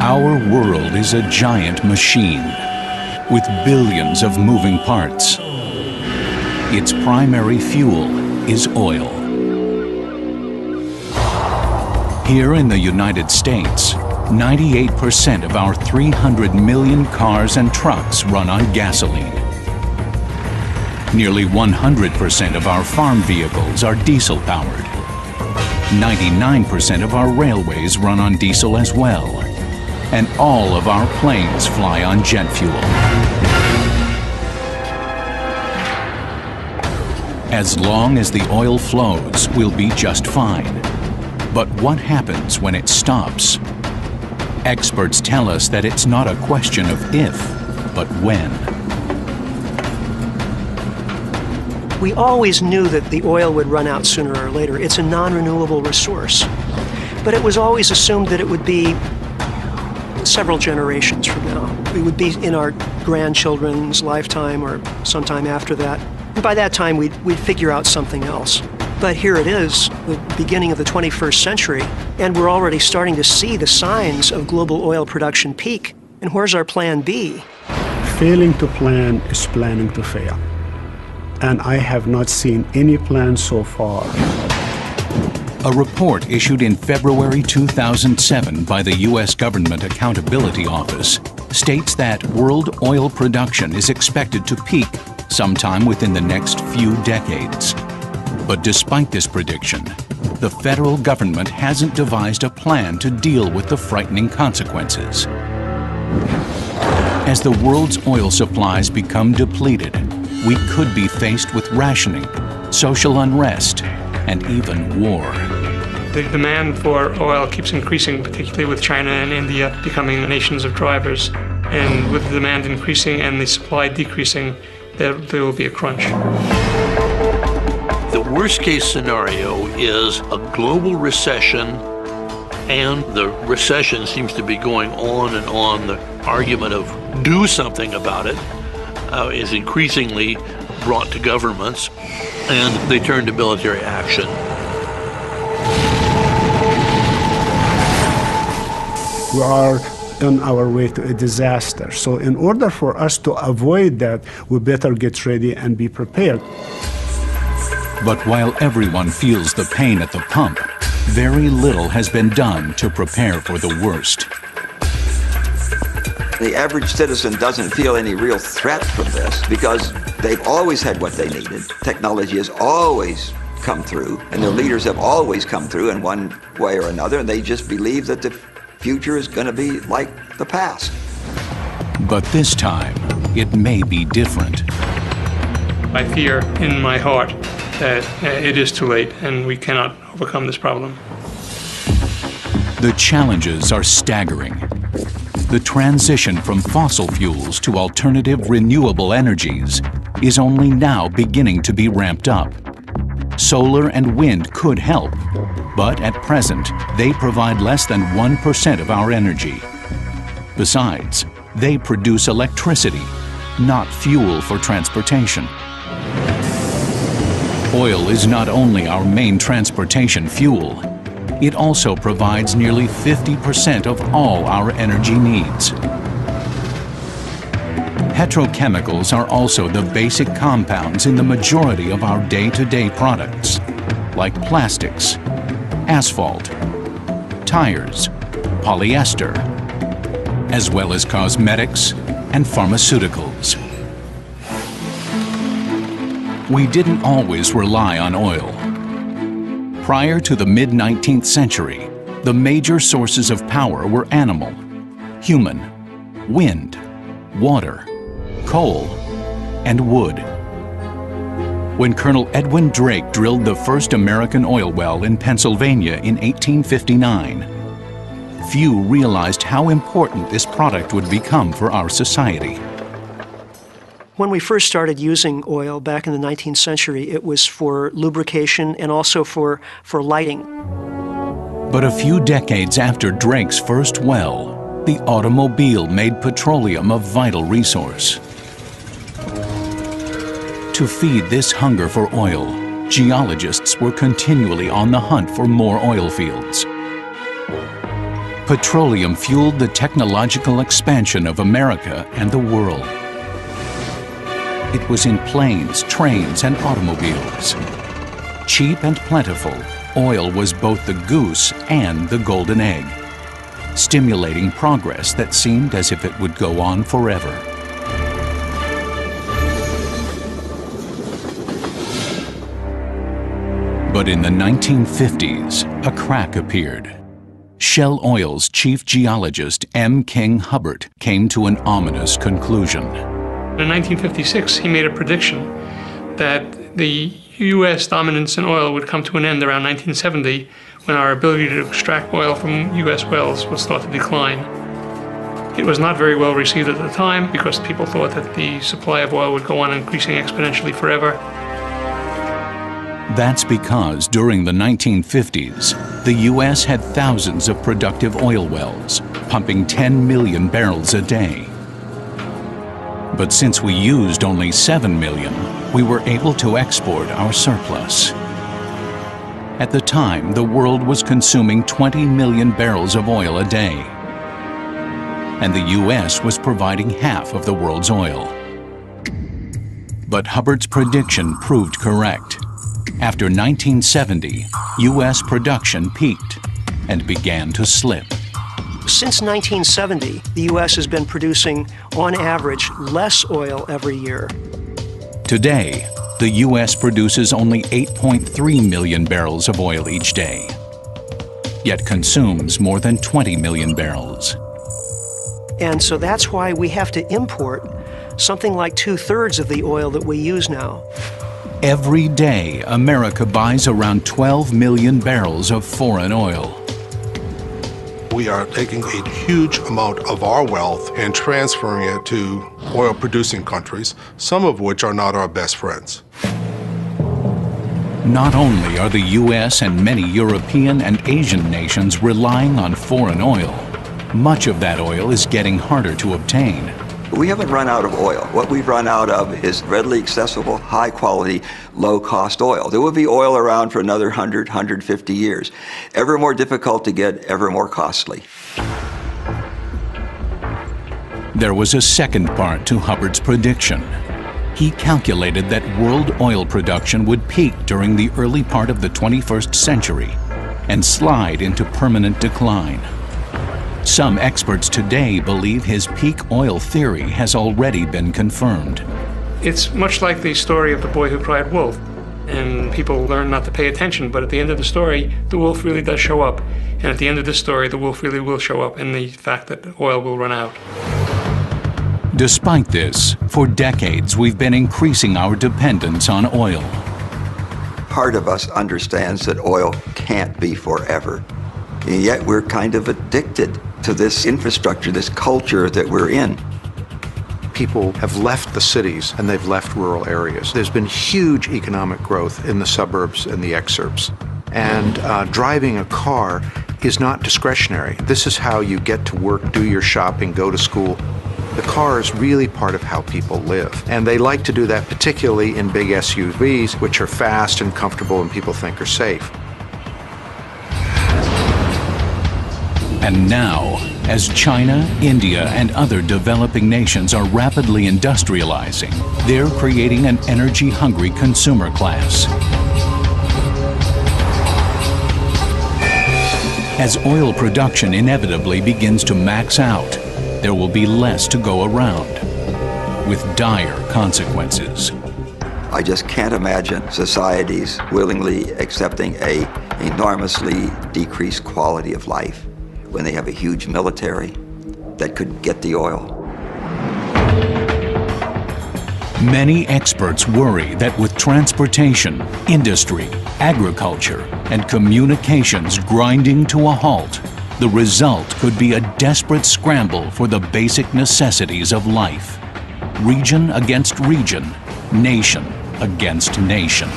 Our world is a giant machine with billions of moving parts. Its primary fuel is oil. Here in the United States, 98% of our 300 million cars and trucks run on gasoline. Nearly 100% of our farm vehicles are diesel powered. 99% of our railways run on diesel as well. And all of our planes fly on jet fuel. As long as the oil flows, we'll be just fine. But what happens when it stops? Experts tell us that it's not a question of if, but when. We always knew that the oil would run out sooner or later. It's a non-renewable resource. But it was always assumed that it would be several generations from now. We would be in our grandchildren's lifetime or sometime after that. And by that time, we'd, we'd figure out something else. But here it is, the beginning of the 21st century, and we're already starting to see the signs of global oil production peak. And where's our plan B? Failing to plan is planning to fail and I have not seen any plan so far. A report issued in February 2007 by the U.S. Government Accountability Office states that world oil production is expected to peak sometime within the next few decades. But despite this prediction, the federal government hasn't devised a plan to deal with the frightening consequences. As the world's oil supplies become depleted, we could be faced with rationing, social unrest, and even war. The demand for oil keeps increasing, particularly with China and India becoming nations of drivers. And with the demand increasing and the supply decreasing, there, there will be a crunch. The worst case scenario is a global recession, and the recession seems to be going on and on. The argument of do something about it uh, is increasingly brought to governments, and they turn to military action. We are on our way to a disaster. So, in order for us to avoid that, we better get ready and be prepared. But while everyone feels the pain at the pump, very little has been done to prepare for the worst. The average citizen doesn't feel any real threat from this because they've always had what they needed. Technology has always come through, and their leaders have always come through in one way or another, and they just believe that the future is going to be like the past. But this time, it may be different. I fear in my heart that uh, it is too late and we cannot overcome this problem. The challenges are staggering the transition from fossil fuels to alternative renewable energies is only now beginning to be ramped up. Solar and wind could help, but at present, they provide less than 1% of our energy. Besides, they produce electricity, not fuel for transportation. Oil is not only our main transportation fuel, it also provides nearly 50% of all our energy needs. Petrochemicals are also the basic compounds in the majority of our day-to-day -day products, like plastics, asphalt, tires, polyester, as well as cosmetics and pharmaceuticals. We didn't always rely on oil. Prior to the mid-19th century, the major sources of power were animal, human, wind, water, coal, and wood. When Colonel Edwin Drake drilled the first American oil well in Pennsylvania in 1859, few realized how important this product would become for our society. When we first started using oil back in the 19th century, it was for lubrication and also for, for lighting. But a few decades after Drake's first well, the automobile made petroleum a vital resource. To feed this hunger for oil, geologists were continually on the hunt for more oil fields. Petroleum fueled the technological expansion of America and the world. It was in planes, trains, and automobiles. Cheap and plentiful, oil was both the goose and the golden egg, stimulating progress that seemed as if it would go on forever. But in the 1950s, a crack appeared. Shell Oil's chief geologist M. King Hubbert came to an ominous conclusion. In 1956, he made a prediction that the U.S. dominance in oil would come to an end around 1970 when our ability to extract oil from U.S. wells would start to decline. It was not very well received at the time because people thought that the supply of oil would go on increasing exponentially forever. That's because during the 1950s, the U.S. had thousands of productive oil wells, pumping 10 million barrels a day. But since we used only 7 million, we were able to export our surplus. At the time, the world was consuming 20 million barrels of oil a day. And the U.S. was providing half of the world's oil. But Hubbert's prediction proved correct. After 1970, U.S. production peaked and began to slip. Since 1970, the U.S. has been producing, on average, less oil every year. Today, the U.S. produces only 8.3 million barrels of oil each day, yet consumes more than 20 million barrels. And so that's why we have to import something like two thirds of the oil that we use now. Every day, America buys around 12 million barrels of foreign oil. We are taking a huge amount of our wealth and transferring it to oil producing countries, some of which are not our best friends. Not only are the U.S. and many European and Asian nations relying on foreign oil, much of that oil is getting harder to obtain. We haven't run out of oil. What we've run out of is readily accessible, high quality, low cost oil. There will be oil around for another 100, 150 years. Ever more difficult to get, ever more costly. There was a second part to Hubbert's prediction. He calculated that world oil production would peak during the early part of the 21st century and slide into permanent decline. Some experts today believe his peak oil theory has already been confirmed. It's much like the story of the boy who cried wolf. And people learn not to pay attention, but at the end of the story, the wolf really does show up. And at the end of the story, the wolf really will show up in the fact that oil will run out. Despite this, for decades we've been increasing our dependence on oil. Part of us understands that oil can't be forever. And yet we're kind of addicted to this infrastructure, this culture that we're in. People have left the cities and they've left rural areas. There's been huge economic growth in the suburbs and the exurbs. And uh, driving a car is not discretionary. This is how you get to work, do your shopping, go to school. The car is really part of how people live. And they like to do that particularly in big SUVs, which are fast and comfortable and people think are safe. And now, as China, India, and other developing nations are rapidly industrializing, they're creating an energy-hungry consumer class. As oil production inevitably begins to max out, there will be less to go around, with dire consequences. I just can't imagine societies willingly accepting a enormously decreased quality of life when they have a huge military that could get the oil. Many experts worry that with transportation, industry, agriculture, and communications grinding to a halt, the result could be a desperate scramble for the basic necessities of life. Region against region, nation against nation.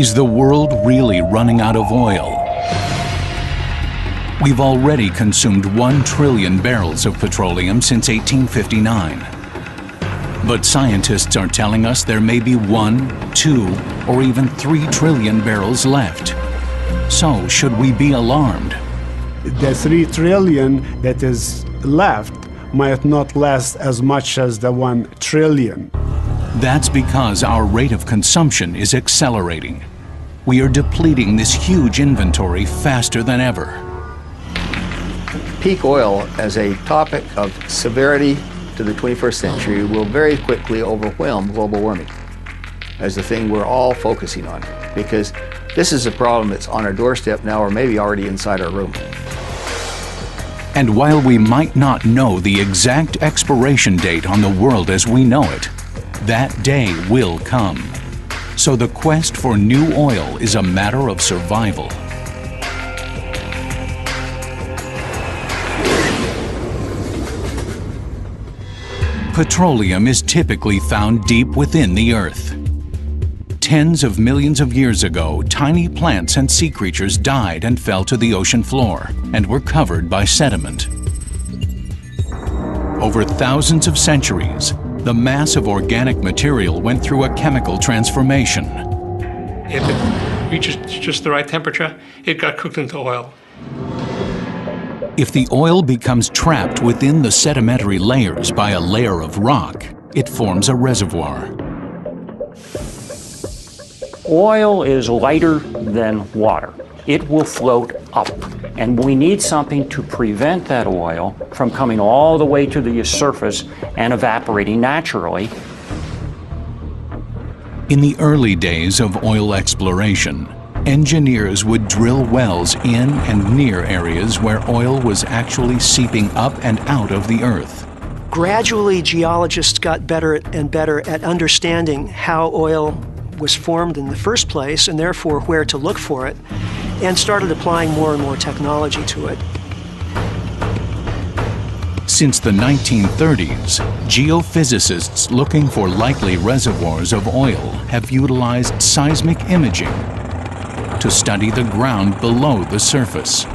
Is the world really running out of oil? We've already consumed 1 trillion barrels of petroleum since 1859. But scientists are telling us there may be 1, 2, or even 3 trillion barrels left. So, should we be alarmed? The 3 trillion that is left might not last as much as the 1 trillion. That's because our rate of consumption is accelerating. We are depleting this huge inventory faster than ever. Peak oil as a topic of severity to the 21st century will very quickly overwhelm global warming as the thing we're all focusing on because this is a problem that's on our doorstep now or maybe already inside our room. And while we might not know the exact expiration date on the world as we know it, that day will come. So the quest for new oil is a matter of survival. Petroleum is typically found deep within the earth. Tens of millions of years ago, tiny plants and sea creatures died and fell to the ocean floor and were covered by sediment. Over thousands of centuries, the mass of organic material went through a chemical transformation. If it reaches just the right temperature, it got cooked into oil. If the oil becomes trapped within the sedimentary layers by a layer of rock, it forms a reservoir. Oil is lighter than water. It will float up. And we need something to prevent that oil from coming all the way to the surface and evaporating naturally. In the early days of oil exploration, engineers would drill wells in and near areas where oil was actually seeping up and out of the earth. Gradually, geologists got better and better at understanding how oil was formed in the first place and therefore where to look for it, and started applying more and more technology to it. Since the 1930s, geophysicists looking for likely reservoirs of oil have utilized seismic imaging to study the ground below the surface.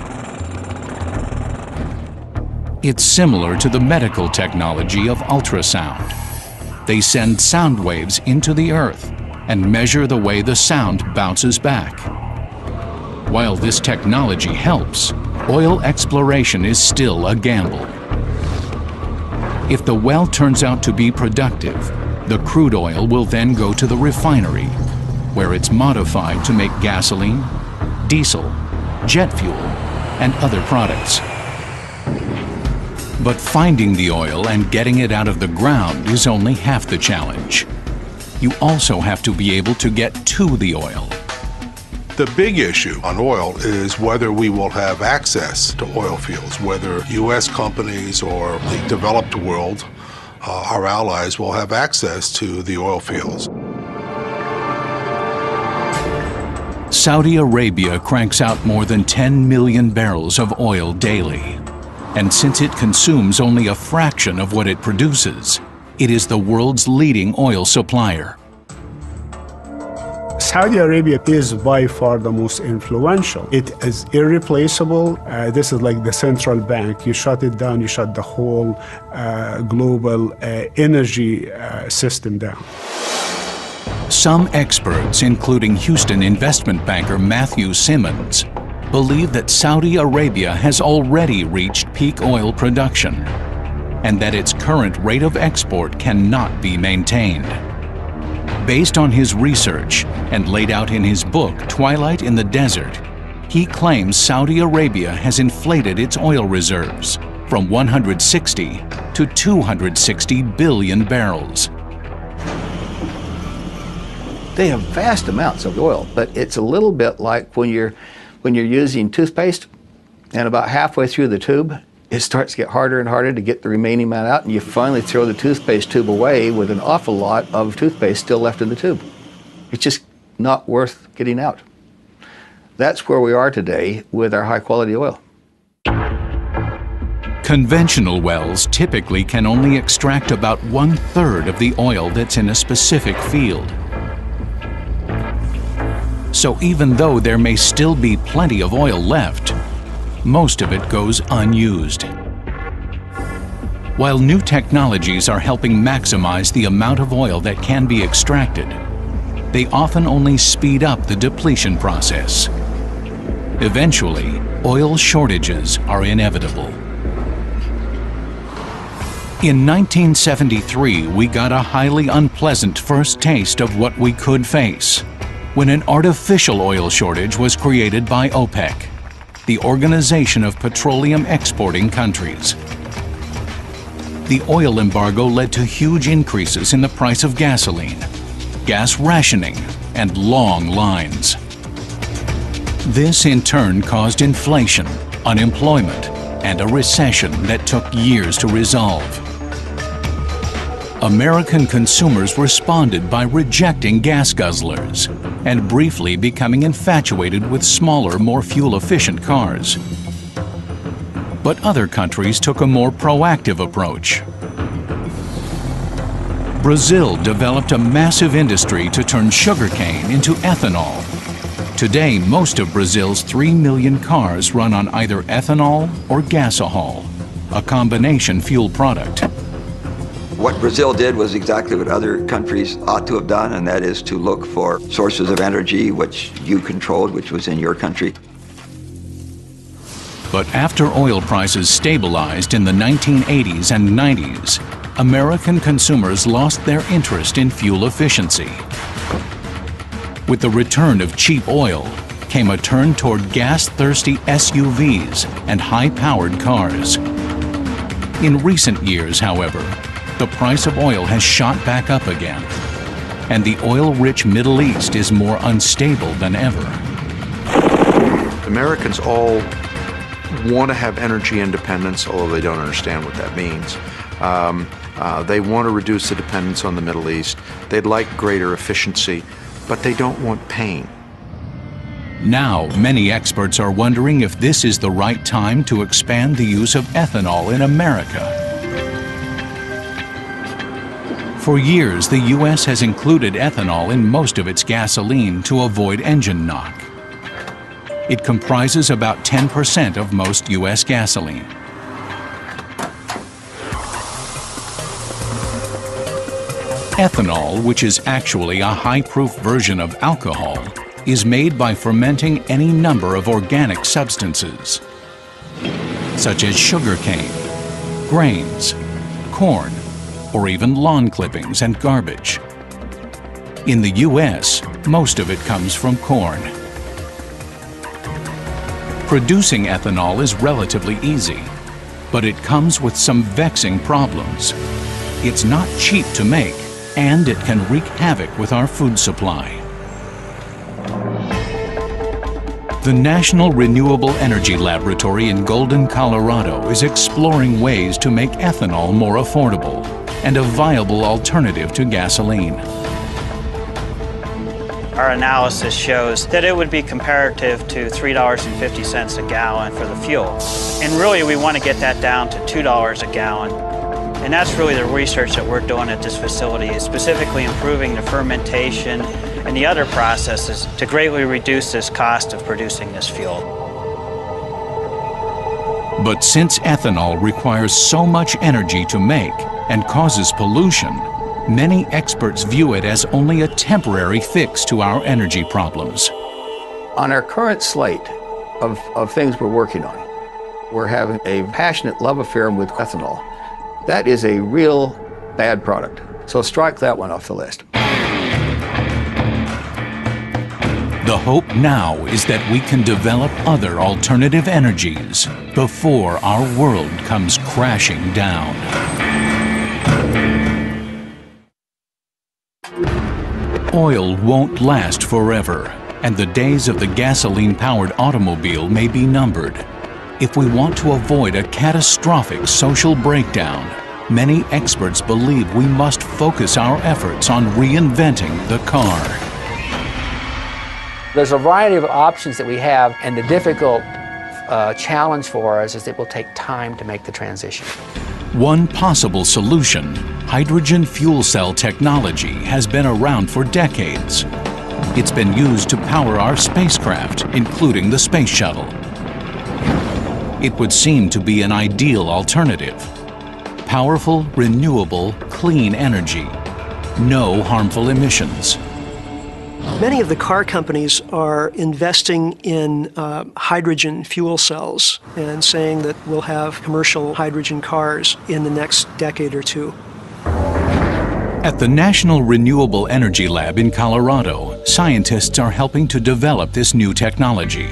It's similar to the medical technology of ultrasound. They send sound waves into the earth and measure the way the sound bounces back. While this technology helps, oil exploration is still a gamble. If the well turns out to be productive, the crude oil will then go to the refinery where it's modified to make gasoline, diesel, jet fuel, and other products. But finding the oil and getting it out of the ground is only half the challenge. You also have to be able to get to the oil. The big issue on oil is whether we will have access to oil fields, whether U.S. companies or the developed world, uh, our allies, will have access to the oil fields. Saudi Arabia cranks out more than 10 million barrels of oil daily. And since it consumes only a fraction of what it produces, it is the world's leading oil supplier. Saudi Arabia is by far the most influential. It is irreplaceable. Uh, this is like the central bank. You shut it down, you shut the whole uh, global uh, energy uh, system down. Some experts, including Houston investment banker Matthew Simmons, believe that Saudi Arabia has already reached peak oil production and that its current rate of export cannot be maintained. Based on his research and laid out in his book Twilight in the Desert, he claims Saudi Arabia has inflated its oil reserves from 160 to 260 billion barrels. They have vast amounts of oil, but it's a little bit like when you're when you're using toothpaste and about halfway through the tube it starts to get harder and harder to get the remaining amount out and you finally throw the toothpaste tube away with an awful lot of toothpaste still left in the tube. It's just not worth getting out. That's where we are today with our high quality oil. Conventional wells typically can only extract about one third of the oil that's in a specific field. So even though there may still be plenty of oil left, most of it goes unused. While new technologies are helping maximize the amount of oil that can be extracted, they often only speed up the depletion process. Eventually, oil shortages are inevitable. In 1973, we got a highly unpleasant first taste of what we could face when an artificial oil shortage was created by OPEC, the Organization of Petroleum Exporting Countries. The oil embargo led to huge increases in the price of gasoline, gas rationing, and long lines. This in turn caused inflation, unemployment, and a recession that took years to resolve. American consumers responded by rejecting gas guzzlers and briefly becoming infatuated with smaller, more fuel-efficient cars. But other countries took a more proactive approach. Brazil developed a massive industry to turn sugarcane into ethanol. Today, most of Brazil's 3 million cars run on either ethanol or gasohol, a combination fuel product. What Brazil did was exactly what other countries ought to have done, and that is to look for sources of energy which you controlled, which was in your country. But after oil prices stabilized in the 1980s and 90s, American consumers lost their interest in fuel efficiency. With the return of cheap oil came a turn toward gas-thirsty SUVs and high-powered cars. In recent years, however, the price of oil has shot back up again, and the oil-rich Middle East is more unstable than ever. Americans all want to have energy independence, although they don't understand what that means. Um, uh, they want to reduce the dependence on the Middle East. They'd like greater efficiency but they don't want pain. Now, many experts are wondering if this is the right time to expand the use of ethanol in America. For years, the U.S. has included ethanol in most of its gasoline to avoid engine knock. It comprises about 10% of most U.S. gasoline. Ethanol, which is actually a high-proof version of alcohol, is made by fermenting any number of organic substances, such as sugarcane, grains, corn, or even lawn clippings and garbage. In the U.S., most of it comes from corn. Producing ethanol is relatively easy, but it comes with some vexing problems. It's not cheap to make, and it can wreak havoc with our food supply. The National Renewable Energy Laboratory in Golden, Colorado is exploring ways to make ethanol more affordable and a viable alternative to gasoline. Our analysis shows that it would be comparative to $3.50 a gallon for the fuel. And really we want to get that down to $2 a gallon and that's really the research that we're doing at this facility is specifically improving the fermentation and the other processes to greatly reduce this cost of producing this fuel. But since ethanol requires so much energy to make and causes pollution, many experts view it as only a temporary fix to our energy problems. On our current slate of, of things we're working on, we're having a passionate love affair with ethanol. That is a real bad product. So strike that one off the list. The hope now is that we can develop other alternative energies before our world comes crashing down. Oil won't last forever, and the days of the gasoline-powered automobile may be numbered. If we want to avoid a catastrophic social breakdown, many experts believe we must focus our efforts on reinventing the car. There's a variety of options that we have, and the difficult uh, challenge for us is it will take time to make the transition. One possible solution, hydrogen fuel cell technology, has been around for decades. It's been used to power our spacecraft, including the Space Shuttle. it would seem to be an ideal alternative. Powerful, renewable, clean energy. No harmful emissions. Many of the car companies are investing in uh, hydrogen fuel cells and saying that we'll have commercial hydrogen cars in the next decade or two. At the National Renewable Energy Lab in Colorado, scientists are helping to develop this new technology.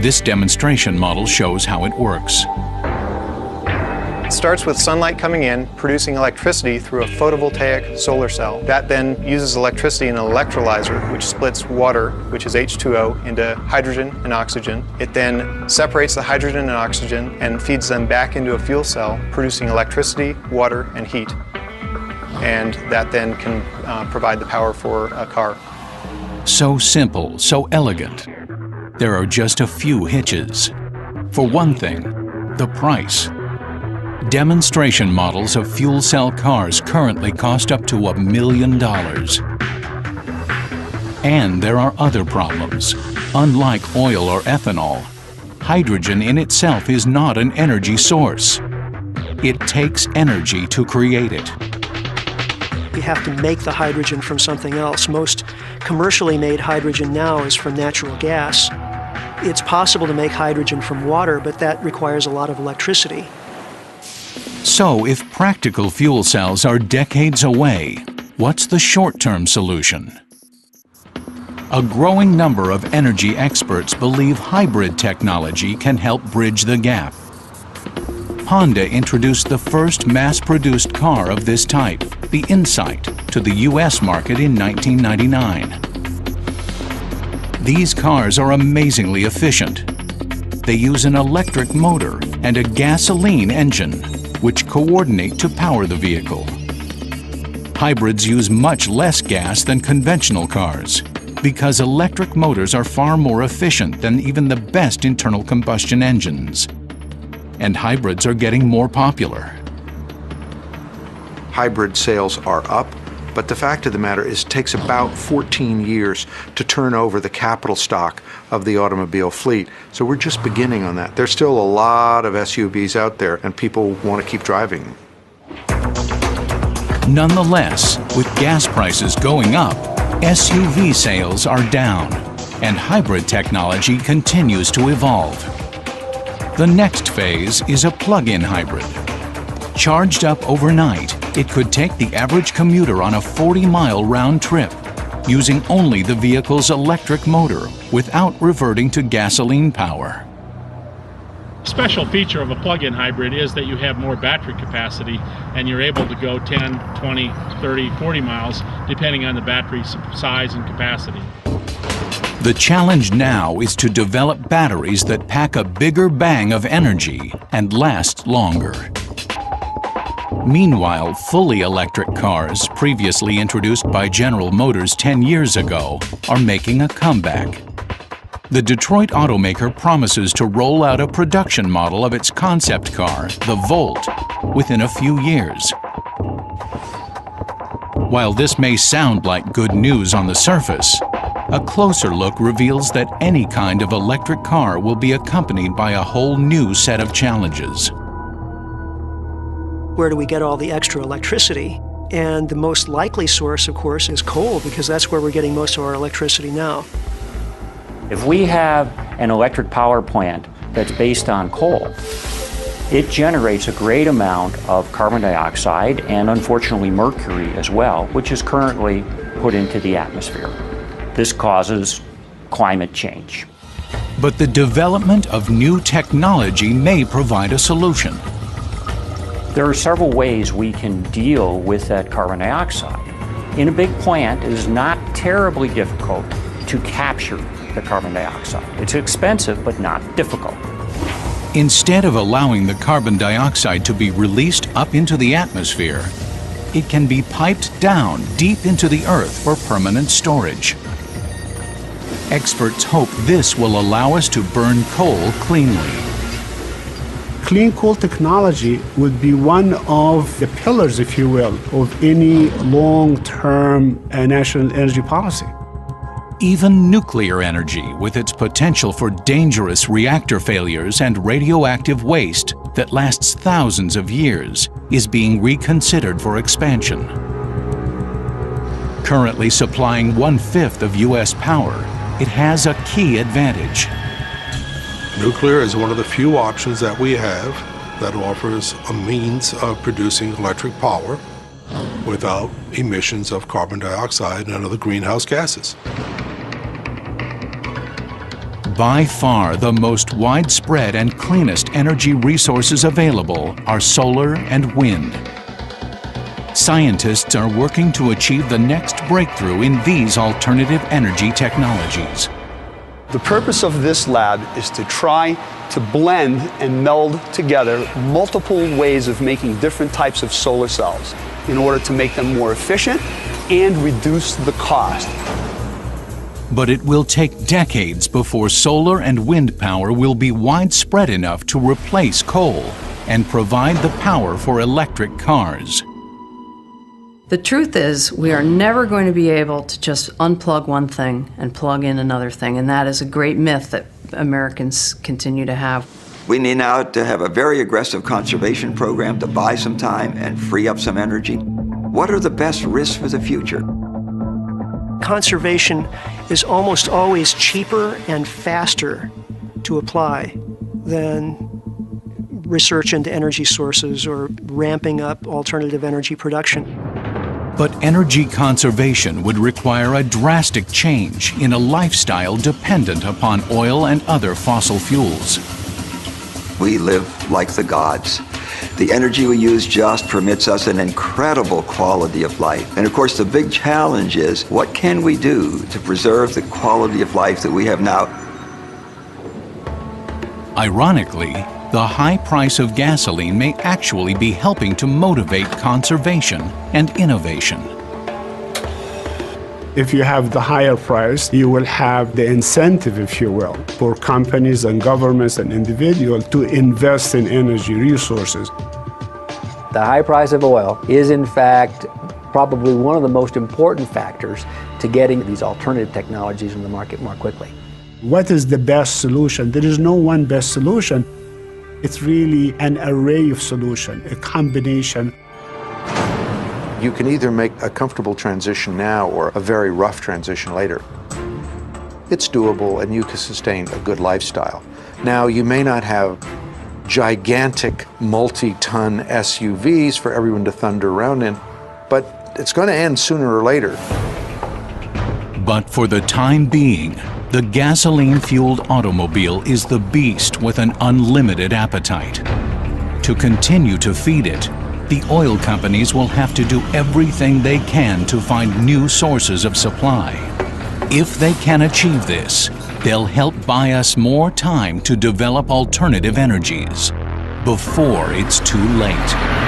This demonstration model shows how it works. It starts with sunlight coming in, producing electricity through a photovoltaic solar cell. That then uses electricity in an electrolyzer, which splits water, which is H2O, into hydrogen and oxygen. It then separates the hydrogen and oxygen and feeds them back into a fuel cell, producing electricity, water, and heat and that then can uh, provide the power for a car. So simple, so elegant. There are just a few hitches. For one thing, the price. Demonstration models of fuel cell cars currently cost up to a million dollars. And there are other problems. Unlike oil or ethanol, hydrogen in itself is not an energy source. It takes energy to create it you have to make the hydrogen from something else. Most commercially made hydrogen now is from natural gas. It's possible to make hydrogen from water, but that requires a lot of electricity. So, if practical fuel cells are decades away, what's the short-term solution? A growing number of energy experts believe hybrid technology can help bridge the gap. Honda introduced the first mass-produced car of this type, the Insight, to the U.S. market in 1999. These cars are amazingly efficient. They use an electric motor and a gasoline engine, which coordinate to power the vehicle. Hybrids use much less gas than conventional cars because electric motors are far more efficient than even the best internal combustion engines and hybrids are getting more popular. Hybrid sales are up, but the fact of the matter is it takes about 14 years to turn over the capital stock of the automobile fleet. So we're just beginning on that. There's still a lot of SUVs out there and people want to keep driving. Nonetheless, with gas prices going up, SUV sales are down and hybrid technology continues to evolve. The next phase is a plug-in hybrid. Charged up overnight, it could take the average commuter on a 40-mile round trip using only the vehicle's electric motor without reverting to gasoline power. Special feature of a plug-in hybrid is that you have more battery capacity and you're able to go 10, 20, 30, 40 miles depending on the battery size and capacity. The challenge now is to develop batteries that pack a bigger bang of energy and last longer. Meanwhile, fully electric cars, previously introduced by General Motors 10 years ago, are making a comeback. The Detroit automaker promises to roll out a production model of its concept car, the Volt, within a few years. While this may sound like good news on the surface, a closer look reveals that any kind of electric car will be accompanied by a whole new set of challenges. Where do we get all the extra electricity? And the most likely source, of course, is coal, because that's where we're getting most of our electricity now. If we have an electric power plant that's based on coal, it generates a great amount of carbon dioxide and unfortunately mercury as well, which is currently put into the atmosphere. This causes climate change. But the development of new technology may provide a solution. There are several ways we can deal with that carbon dioxide. In a big plant, it is not terribly difficult to capture the carbon dioxide. It's expensive, but not difficult. Instead of allowing the carbon dioxide to be released up into the atmosphere, it can be piped down deep into the earth for permanent storage. Experts hope this will allow us to burn coal cleanly. Clean coal technology would be one of the pillars, if you will, of any long-term national energy policy. Even nuclear energy, with its potential for dangerous reactor failures and radioactive waste that lasts thousands of years, is being reconsidered for expansion. Currently supplying one-fifth of U.S. power, it has a key advantage. Nuclear is one of the few options that we have that offers a means of producing electric power without emissions of carbon dioxide and other greenhouse gases. By far the most widespread and cleanest energy resources available are solar and wind. Scientists are working to achieve the next breakthrough in these alternative energy technologies. The purpose of this lab is to try to blend and meld together multiple ways of making different types of solar cells in order to make them more efficient and reduce the cost. But it will take decades before solar and wind power will be widespread enough to replace coal and provide the power for electric cars. The truth is, we are never going to be able to just unplug one thing and plug in another thing, and that is a great myth that Americans continue to have. We need now to have a very aggressive conservation program to buy some time and free up some energy. What are the best risks for the future? Conservation is almost always cheaper and faster to apply than research into energy sources or ramping up alternative energy production. But energy conservation would require a drastic change in a lifestyle dependent upon oil and other fossil fuels. We live like the gods. The energy we use just permits us an incredible quality of life. And of course, the big challenge is what can we do to preserve the quality of life that we have now? Ironically, the high price of gasoline may actually be helping to motivate conservation and innovation. If you have the higher price, you will have the incentive, if you will, for companies and governments and individuals to invest in energy resources. The high price of oil is, in fact, probably one of the most important factors to getting these alternative technologies in the market more quickly. What is the best solution? There is no one best solution. It's really an array of solution, a combination. You can either make a comfortable transition now or a very rough transition later. It's doable and you can sustain a good lifestyle. Now, you may not have gigantic multi-ton SUVs for everyone to thunder around in, but it's going to end sooner or later. But for the time being, the gasoline-fueled automobile is the beast with an unlimited appetite. To continue to feed it, the oil companies will have to do everything they can to find new sources of supply. If they can achieve this, they'll help buy us more time to develop alternative energies before it's too late.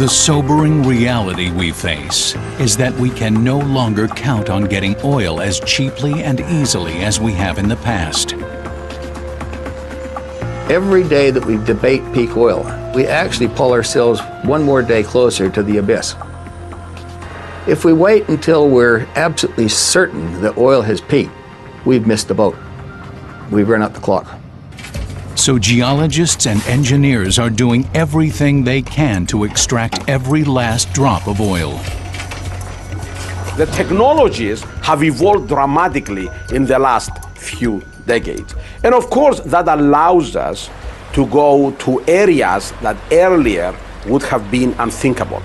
The sobering reality we face is that we can no longer count on getting oil as cheaply and easily as we have in the past. Every day that we debate peak oil, we actually pull ourselves one more day closer to the abyss. If we wait until we're absolutely certain that oil has peaked, we've missed the boat. We've run out the clock. So geologists and engineers are doing everything they can to extract every last drop of oil. The technologies have evolved dramatically in the last few decades. And of course, that allows us to go to areas that earlier would have been unthinkable.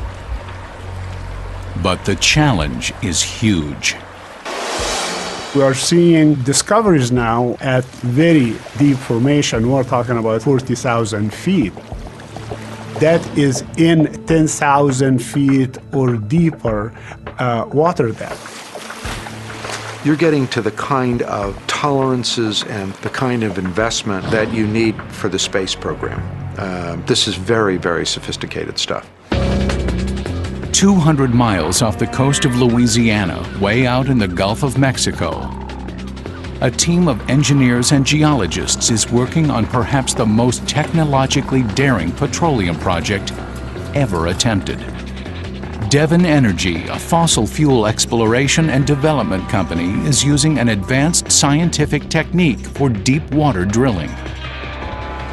But the challenge is huge. We are seeing discoveries now at very deep formation. We're talking about 40,000 feet. That is in 10,000 feet or deeper uh, water depth. You're getting to the kind of tolerances and the kind of investment that you need for the space program. Uh, this is very, very sophisticated stuff. 200 miles off the coast of Louisiana, way out in the Gulf of Mexico. A team of engineers and geologists is working on perhaps the most technologically daring petroleum project ever attempted. Devon Energy, a fossil fuel exploration and development company, is using an advanced scientific technique for deep water drilling.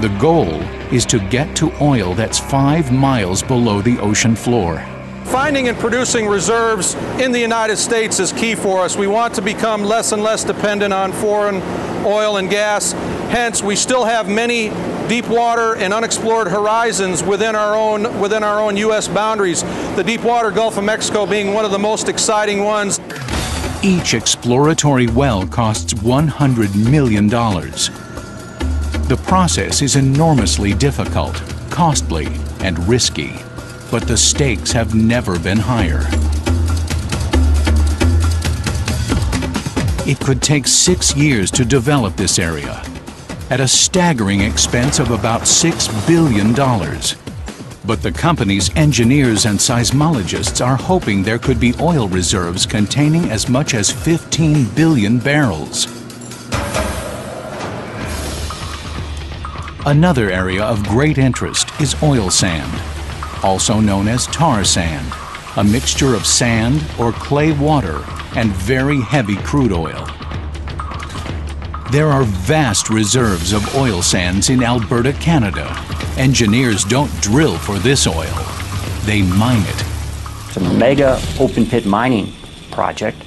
The goal is to get to oil that's five miles below the ocean floor. Finding and producing reserves in the United States is key for us. We want to become less and less dependent on foreign oil and gas. Hence, we still have many deep water and unexplored horizons within our own within our own US boundaries. The deep water Gulf of Mexico being one of the most exciting ones. Each exploratory well costs $100 million. The process is enormously difficult, costly, and risky but the stakes have never been higher. It could take six years to develop this area, at a staggering expense of about $6 billion. But the company's engineers and seismologists are hoping there could be oil reserves containing as much as 15 billion barrels. Another area of great interest is oil sand also known as tar sand, a mixture of sand or clay water and very heavy crude oil. There are vast reserves of oil sands in Alberta, Canada. Engineers don't drill for this oil, they mine it. It's a mega open pit mining project.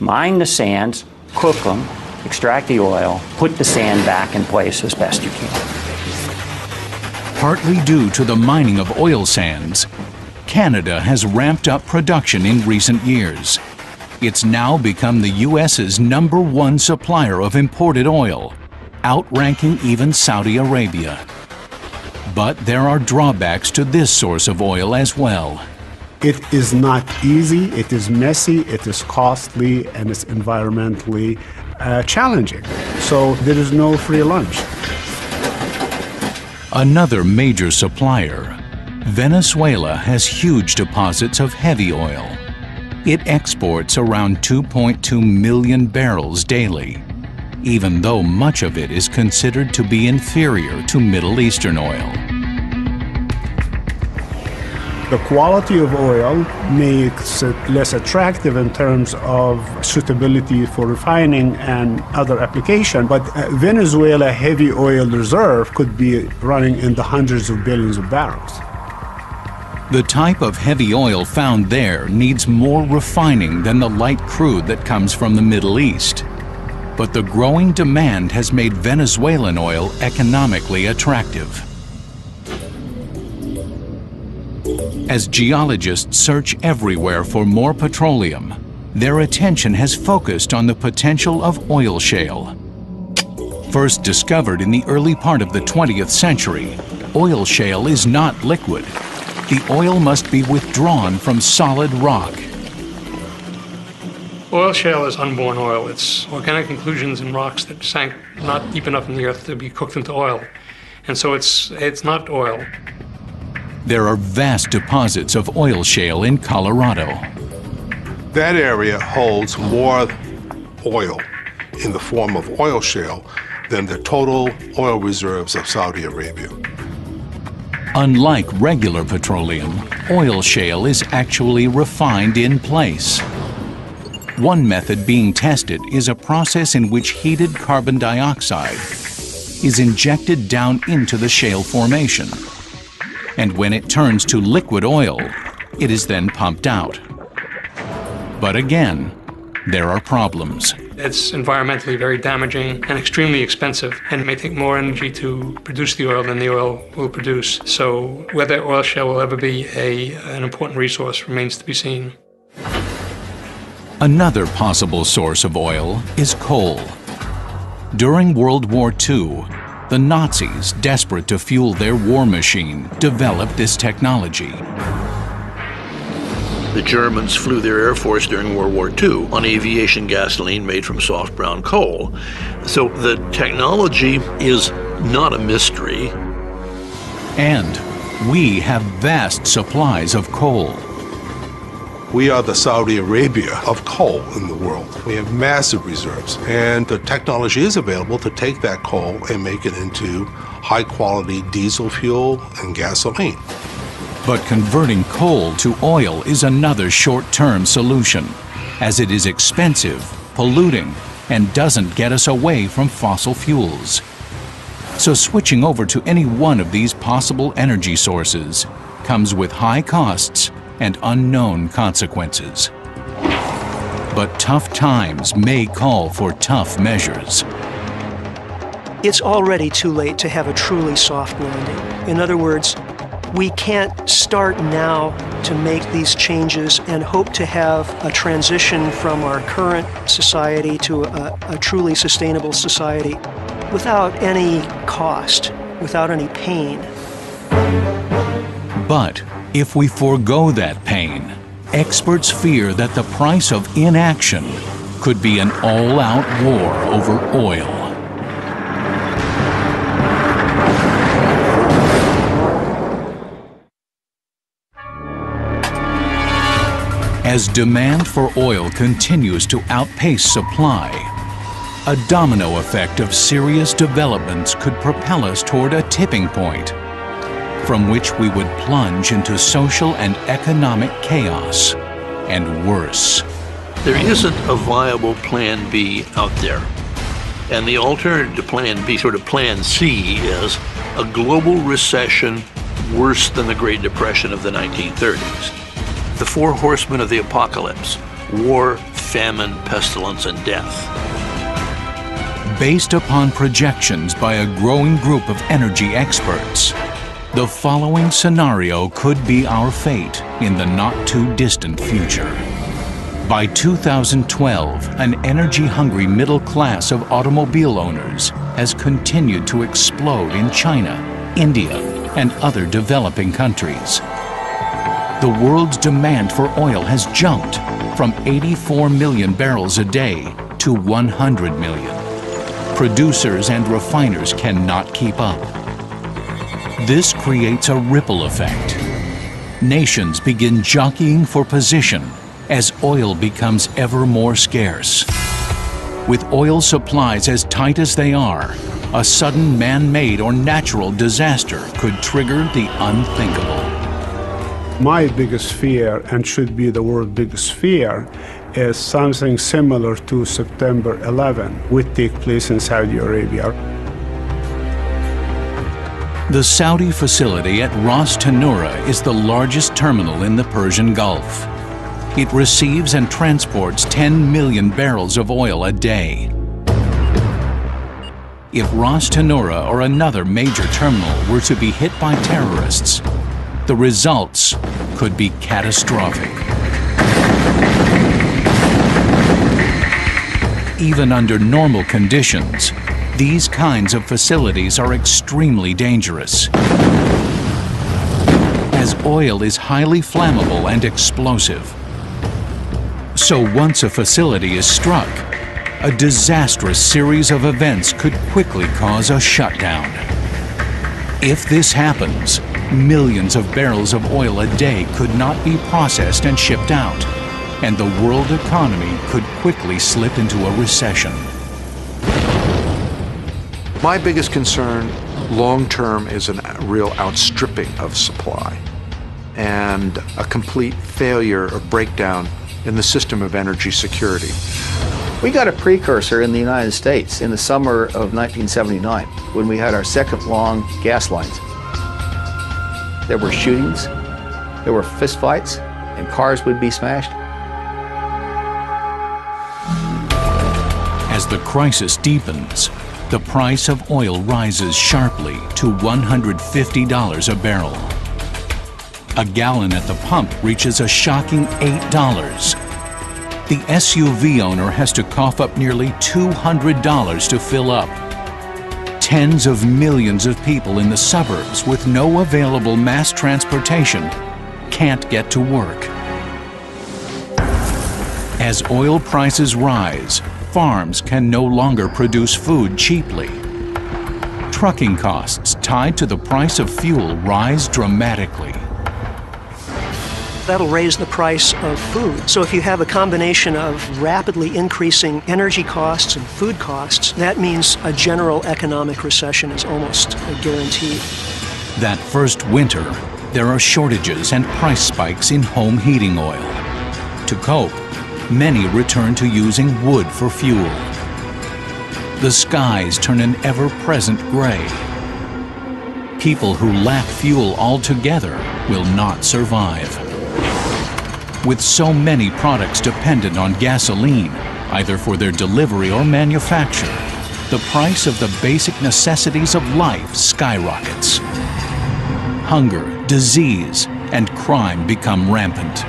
Mine the sands, cook them, extract the oil, put the sand back in place as best you can. Partly due to the mining of oil sands, Canada has ramped up production in recent years. It's now become the U.S.'s number one supplier of imported oil, outranking even Saudi Arabia. But there are drawbacks to this source of oil as well. It is not easy, it is messy, it is costly, and it's environmentally uh, challenging. So there is no free lunch. Another major supplier, Venezuela has huge deposits of heavy oil. It exports around 2.2 million barrels daily, even though much of it is considered to be inferior to Middle Eastern oil. The quality of oil makes it less attractive in terms of suitability for refining and other application. But uh, Venezuela heavy oil reserve could be running in the hundreds of billions of barrels. The type of heavy oil found there needs more refining than the light crude that comes from the Middle East. But the growing demand has made Venezuelan oil economically attractive. As geologists search everywhere for more petroleum, their attention has focused on the potential of oil shale. First discovered in the early part of the 20th century, oil shale is not liquid. The oil must be withdrawn from solid rock. Oil shale is unborn oil. It's organic inclusions in rocks that sank not deep enough in the earth to be cooked into oil. And so it's, it's not oil. There are vast deposits of oil shale in Colorado. That area holds more oil in the form of oil shale than the total oil reserves of Saudi Arabia. Unlike regular petroleum, oil shale is actually refined in place. One method being tested is a process in which heated carbon dioxide is injected down into the shale formation and when it turns to liquid oil, it is then pumped out. But again, there are problems. It's environmentally very damaging and extremely expensive, and it may take more energy to produce the oil than the oil will produce. So, whether oil shale will ever be a, an important resource remains to be seen. Another possible source of oil is coal. During World War II, the Nazis, desperate to fuel their war machine, developed this technology. The Germans flew their Air Force during World War II on aviation gasoline made from soft brown coal. So the technology is not a mystery. And we have vast supplies of coal. We are the Saudi Arabia of coal in the world. We have massive reserves, and the technology is available to take that coal and make it into high quality diesel fuel and gasoline. But converting coal to oil is another short-term solution, as it is expensive, polluting, and doesn't get us away from fossil fuels. So switching over to any one of these possible energy sources comes with high costs and unknown consequences. But tough times may call for tough measures. It's already too late to have a truly soft landing. In other words, we can't start now to make these changes and hope to have a transition from our current society to a, a, truly sustainable society without any cost, without any pain. But if we forego that pain, experts fear that the price of inaction could be an all-out war over oil. As demand for oil continues to outpace supply, a domino effect of serious developments could propel us toward a tipping point from which we would plunge into social and economic chaos, and worse. There isn't a viable Plan B out there. And the alternative to Plan B, sort of Plan C, is a global recession worse than the Great Depression of the 1930s the four horsemen of the apocalypse war, famine, pestilence, and death. Based upon projections by a growing group of energy experts, the following scenario could be our fate in the not too distant future. By 2012, an energy-hungry middle class of automobile owners has continued to explode in China, India, and other developing countries the world's demand for oil has jumped from 84 million barrels a day to 100 million. Producers and refiners cannot keep up. This creates a ripple effect. Nations begin jockeying for position as oil becomes ever more scarce. With oil supplies as tight as they are, a sudden man-made or natural disaster could trigger the unthinkable. My biggest fear, and should be the world's biggest fear, is something similar to September 11 would take place in Saudi Arabia. The Saudi facility at Ras Tanura is the largest terminal in the Persian Gulf. It receives and transports 10 million barrels of oil a day. If Ras Tanura or another major terminal were to be hit by terrorists, the results could be catastrophic. Even under normal conditions, these kinds of facilities are extremely dangerous, as oil is highly flammable and explosive. So once a facility is struck, a disastrous series of events could quickly cause a shutdown. If this happens, millions of barrels of oil a day could not be processed and shipped out, and the world economy could quickly slip into a recession. My biggest concern long term is a real outstripping of supply and a complete failure or breakdown in the system of energy security. We got a precursor in the United States in the summer of 1979 when we had our second long gas lines. There were shootings, there were fistfights, and cars would be smashed. As the crisis deepens, the price of oil rises sharply to $150 a barrel. A gallon at the pump reaches a shocking $8. The SUV owner has to cough up nearly $200 to fill up tens of millions of people in the suburbs with no available mass transportation can't get to work. As oil prices rise, farms can no longer produce food cheaply. Trucking costs tied to the price of fuel rise dramatically that'll raise the price of food. So if you have a combination of rapidly increasing energy costs and food costs, that means a general economic recession is almost a guarantee. That first winter, there are shortages and price spikes in home heating oil. To cope, many return to using wood for fuel. The skies turn an ever-present gray. People who lack fuel altogether will not survive. With so many products dependent on gasoline, either for their delivery or manufacture, the price of the basic necessities of life skyrockets. Hunger, disease, and crime become rampant.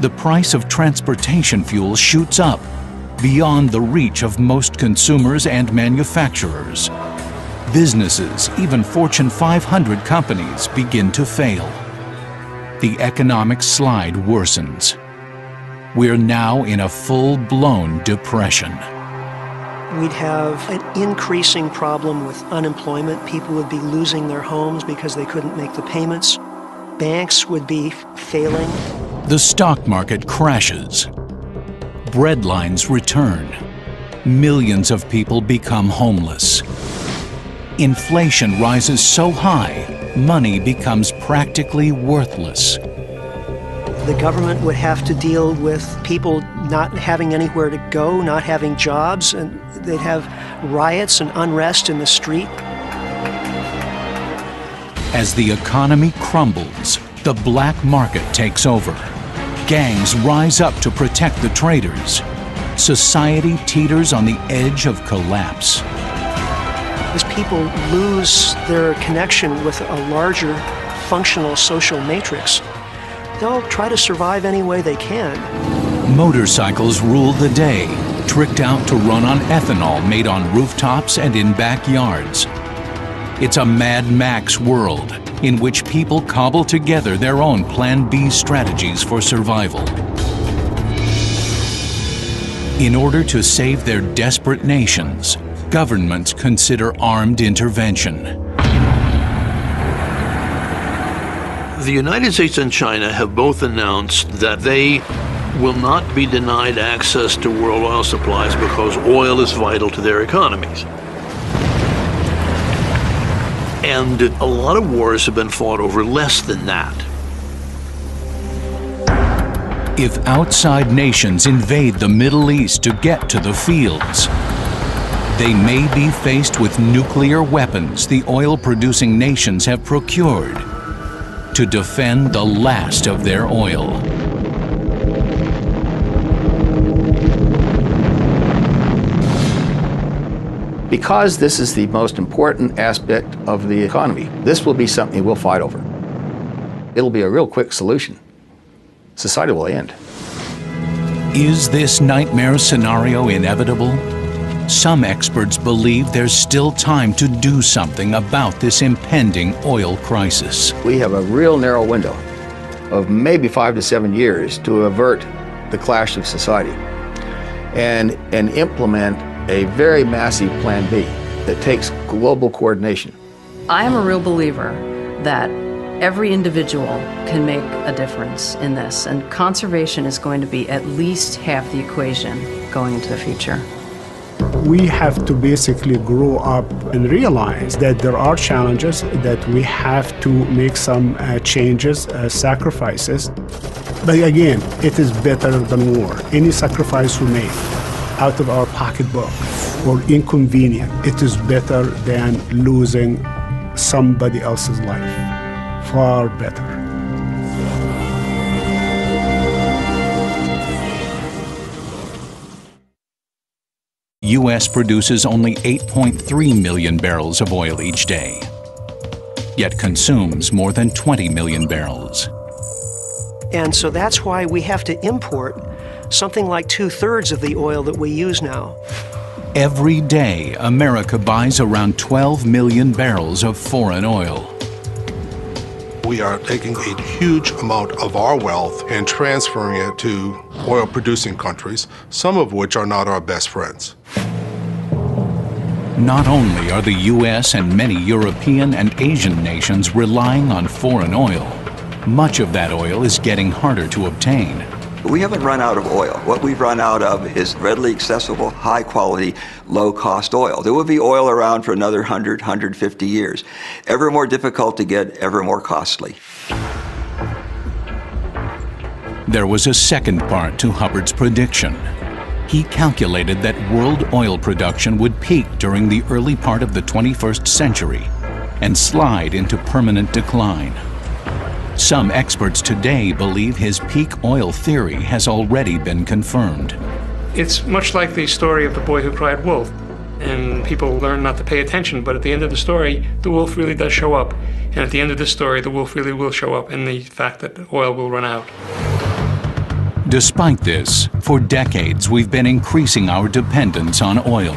The price of transportation fuel shoots up beyond the reach of most consumers and manufacturers. Businesses, even Fortune 500 companies, begin to fail. The economic slide worsens. We're now in a full-blown depression. We'd have an increasing problem with unemployment. People would be losing their homes because they couldn't make the payments. Banks would be failing. The stock market crashes. Breadlines return. Millions of people become homeless. Inflation rises so high, money becomes practically worthless. The government would have to deal with people not having anywhere to go, not having jobs, and they'd have riots and unrest in the street. As the economy crumbles, the black market takes over. Gangs rise up to protect the traders. Society teeters on the edge of collapse. As people lose their connection with a larger functional social matrix, they'll try to survive any way they can. Motorcycles rule the day, tricked out to run on ethanol made on rooftops and in backyards. It's a Mad Max world in which people cobble together their own Plan B strategies for survival. In order to save their desperate nations, governments consider armed intervention. The United States and China have both announced that they will not be denied access to world oil supplies because oil is vital to their economies. And a lot of wars have been fought over less than that. If outside nations invade the Middle East to get to the fields, they may be faced with nuclear weapons the oil-producing nations have procured to defend the last of their oil. Because this is the most important aspect of the economy, this will be something we'll fight over. It'll be a real quick solution. Society will end. Is this nightmare scenario inevitable? Some experts believe there's still time to do something about this impending oil crisis. We have a real narrow window of maybe five to seven years to avert the clash of society and, and implement a very massive Plan B that takes global coordination. I am a real believer that every individual can make a difference in this, and conservation is going to be at least half the equation going into the future. We have to basically grow up and realize that there are challenges, that we have to make some uh, changes, uh, sacrifices. But again, it is better than war. Any sacrifice we make out of our pocketbook or inconvenient, it is better than losing somebody else's life. Far better. U.S. produces only 8.3 million barrels of oil each day, yet consumes more than 20 million barrels. And so that's why we have to import something like two thirds of the oil that we use now. Every day, America buys around 12 million barrels of foreign oil. We are taking a huge amount of our wealth and transferring it to oil producing countries, some of which are not our best friends. Not only are the U.S. and many European and Asian nations relying on foreign oil, much of that oil is getting harder to obtain. We haven't run out of oil. What we've run out of is readily accessible, high quality, low cost oil. There will be oil around for another 100, 150 years. Ever more difficult to get, ever more costly. There was a second part to Hubbert's prediction. He calculated that world oil production would peak during the early part of the 21st century and slide into permanent decline. Some experts today believe his peak oil theory has already been confirmed. It's much like the story of the boy who cried wolf. And people learn not to pay attention, but at the end of the story, the wolf really does show up. And at the end of the story, the wolf really will show up in the fact that oil will run out. Despite this, for decades we've been increasing our dependence on oil.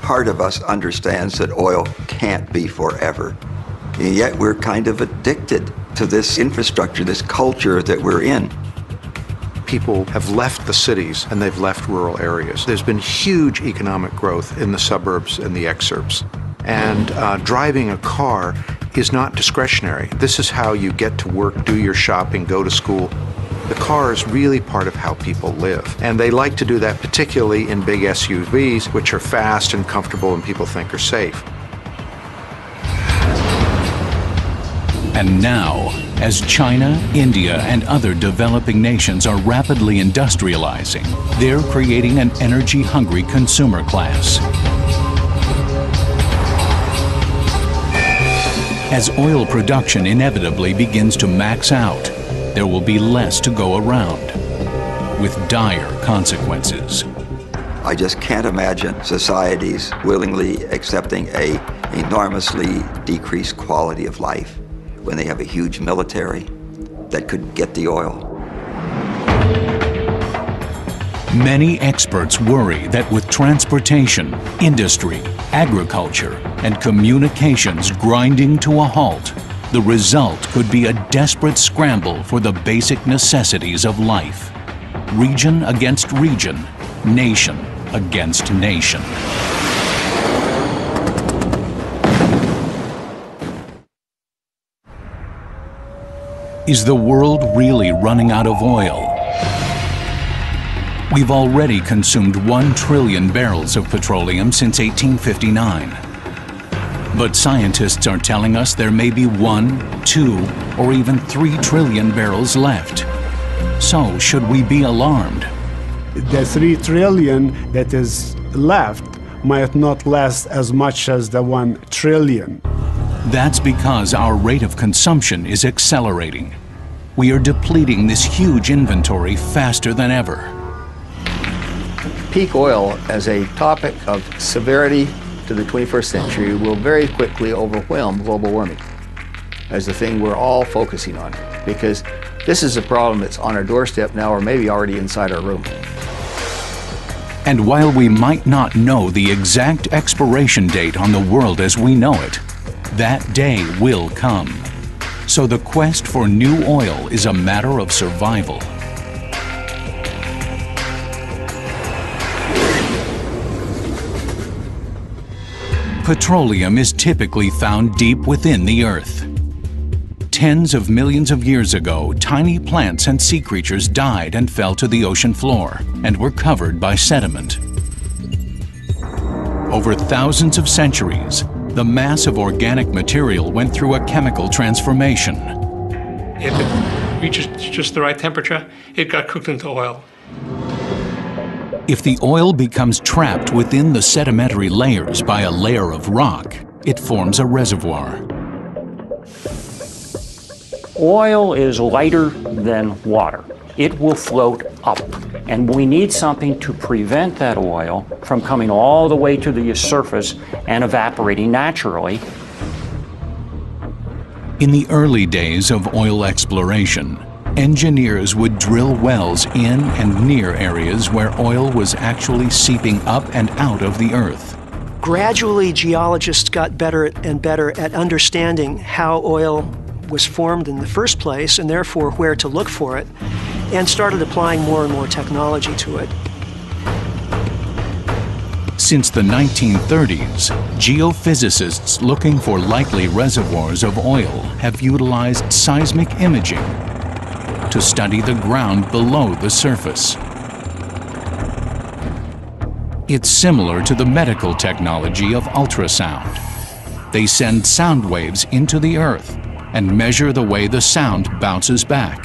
Part of us understands that oil can't be forever. And yet we're kind of addicted to this infrastructure, this culture that we're in. People have left the cities and they've left rural areas. There's been huge economic growth in the suburbs and the exurbs. And uh, driving a car is not discretionary. This is how you get to work, do your shopping, go to school. The car is really part of how people live. And they like to do that particularly in big SUVs, which are fast and comfortable and people think are safe. And now, as China, India, and other developing nations are rapidly industrializing, they're creating an energy-hungry consumer class. As oil production inevitably begins to max out, there will be less to go around, with dire consequences. I just can't imagine societies willingly accepting a enormously decreased quality of life when they have a huge military that could get the oil. Many experts worry that with transportation, industry, agriculture, and communications grinding to a halt, the result could be a desperate scramble for the basic necessities of life. Region against region, nation against nation. Is the world really running out of oil? We've already consumed 1 trillion barrels of petroleum since 1859. But scientists are telling us there may be one, two, or even three trillion barrels left. So, should we be alarmed? The three trillion that is left might not last as much as the one trillion. That's because our rate of consumption is accelerating. We are depleting this huge inventory faster than ever. Peak oil as a topic of severity to the 21st century will very quickly overwhelm global warming as the thing we're all focusing on because this is a problem that's on our doorstep now or maybe already inside our room. And while we might not know the exact expiration date on the world as we know it, that day will come. So the quest for new oil is a matter of survival. Petroleum is typically found deep within the earth. Tens of millions of years ago, tiny plants and sea creatures died and fell to the ocean floor and were covered by sediment. Over thousands of centuries, the mass of organic material went through a chemical transformation. If it reaches just the right temperature, it got cooked into oil. If the oil becomes trapped within the sedimentary layers by a layer of rock, it forms a reservoir. Oil is lighter than water. It will float up. And we need something to prevent that oil from coming all the way to the surface and evaporating naturally. In the early days of oil exploration, engineers would drill wells in and near areas where oil was actually seeping up and out of the earth. Gradually, geologists got better and better at understanding how oil was formed in the first place and therefore where to look for it, and started applying more and more technology to it. Since the 1930s, geophysicists looking for likely reservoirs of oil have utilized seismic imaging to study the ground below the surface. It's similar to the medical technology of ultrasound. They send sound waves into the earth and measure the way the sound bounces back.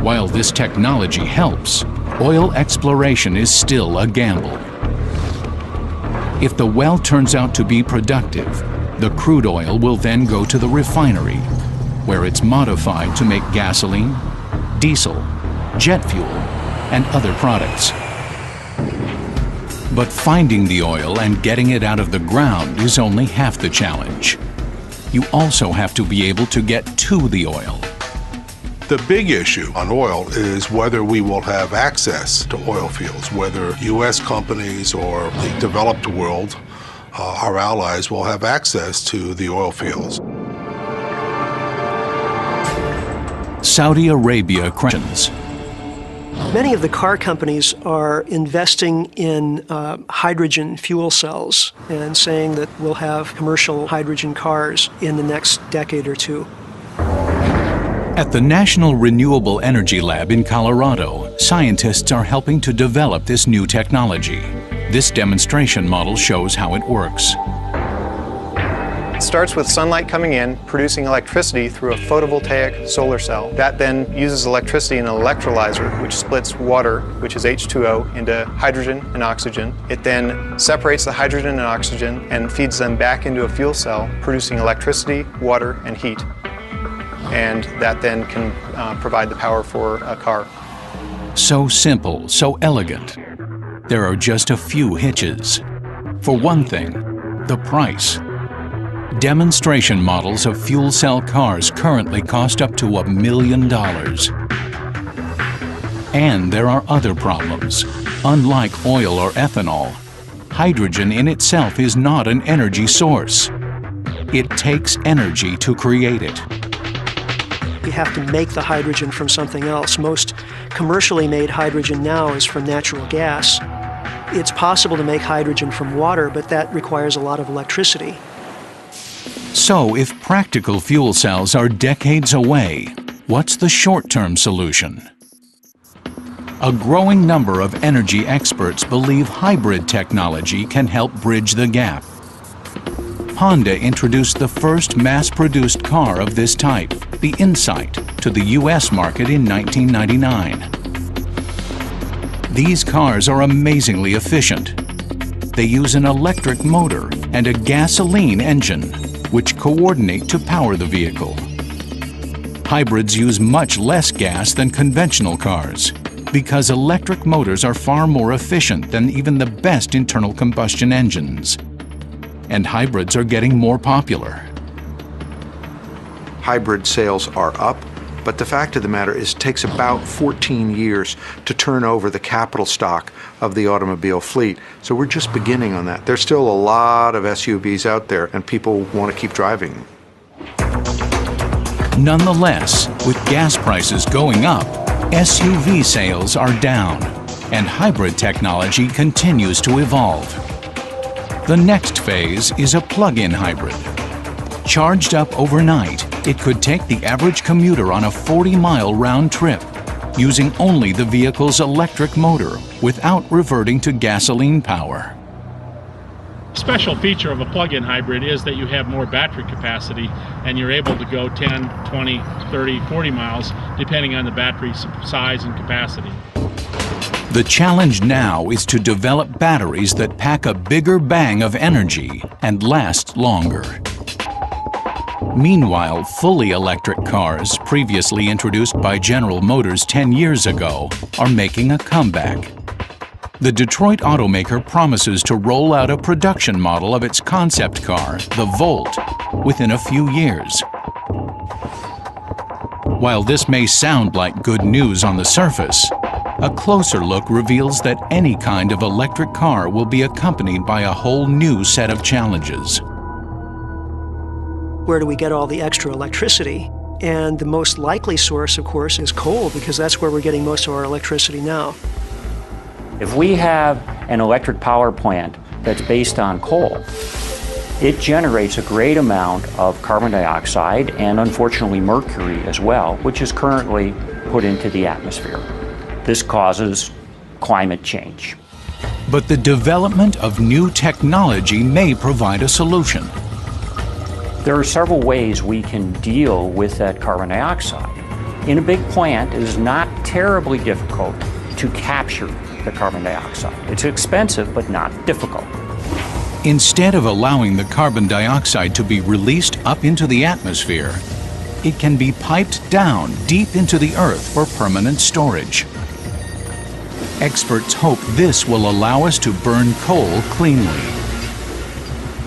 While this technology helps, oil exploration is still a gamble. If the well turns out to be productive, the crude oil will then go to the refinery, where it's modified to make gasoline, diesel, jet fuel, and other products. But finding the oil and getting it out of the ground is only half the challenge. You also have to be able to get to the oil. The big issue on oil is whether we will have access to oil fields, whether U.S. companies or the developed world, uh, our allies, will have access to the oil fields. Saudi Arabia questions. Many of the car companies are investing in uh, hydrogen fuel cells and saying that we'll have commercial hydrogen cars in the next decade or two. At the National Renewable Energy Lab in Colorado, scientists are helping to develop this new technology. This demonstration model shows how it works. It starts with sunlight coming in, producing electricity through a photovoltaic solar cell. That then uses electricity in an electrolyzer, which splits water, which is H2O, into hydrogen and oxygen. It then separates the hydrogen and oxygen and feeds them back into a fuel cell, producing electricity, water, and heat. And that then can uh, provide the power for a car. So simple, so elegant. There are just a few hitches. For one thing, the price. Demonstration models of fuel cell cars currently cost up to a million dollars. And there are other problems. Unlike oil or ethanol, hydrogen in itself is not an energy source. It takes energy to create it. You have to make the hydrogen from something else. Most commercially made hydrogen now is from natural gas. It's possible to make hydrogen from water, but that requires a lot of electricity. So, if practical fuel cells are decades away, what's the short-term solution? A growing number of energy experts believe hybrid technology can help bridge the gap. Honda introduced the first mass-produced car of this type, the Insight, to the US market in 1999. These cars are amazingly efficient. They use an electric motor and a gasoline engine which coordinate to power the vehicle. Hybrids use much less gas than conventional cars because electric motors are far more efficient than even the best internal combustion engines. And hybrids are getting more popular. Hybrid sales are up, but the fact of the matter is it takes about 14 years to turn over the capital stock of the automobile fleet. So we're just beginning on that. There's still a lot of SUVs out there and people want to keep driving. Nonetheless, with gas prices going up, SUV sales are down and hybrid technology continues to evolve. The next phase is a plug-in hybrid. Charged up overnight, it could take the average commuter on a 40-mile round trip using only the vehicle's electric motor without reverting to gasoline power. Special feature of a plug-in hybrid is that you have more battery capacity and you're able to go 10, 20, 30, 40 miles depending on the battery size and capacity. The challenge now is to develop batteries that pack a bigger bang of energy and last longer. Meanwhile, fully electric cars, previously introduced by General Motors 10 years ago, are making a comeback. The Detroit automaker promises to roll out a production model of its concept car, the Volt, within a few years. While this may sound like good news on the surface, a closer look reveals that any kind of electric car will be accompanied by a whole new set of challenges. Where do we get all the extra electricity? And the most likely source, of course, is coal because that's where we're getting most of our electricity now. If we have an electric power plant that's based on coal, it generates a great amount of carbon dioxide and unfortunately mercury as well, which is currently put into the atmosphere. This causes climate change. But the development of new technology may provide a solution. There are several ways we can deal with that carbon dioxide. In a big plant, it is not terribly difficult to capture the carbon dioxide. It's expensive, but not difficult. Instead of allowing the carbon dioxide to be released up into the atmosphere, it can be piped down deep into the earth for permanent storage. Experts hope this will allow us to burn coal cleanly.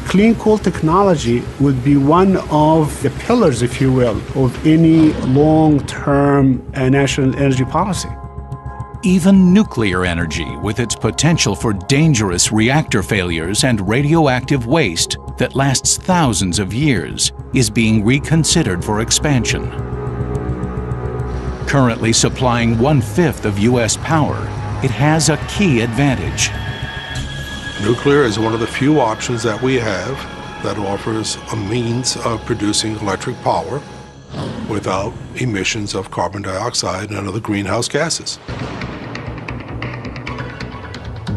Clean coal technology would be one of the pillars, if you will, of any long term uh, national energy policy. Even nuclear energy, with its potential for dangerous reactor failures and radioactive waste that lasts thousands of years, is being reconsidered for expansion. Currently supplying one fifth of U.S. power, it has a key advantage. Nuclear is one of the few options that we have that offers a means of producing electric power without emissions of carbon dioxide and other greenhouse gases.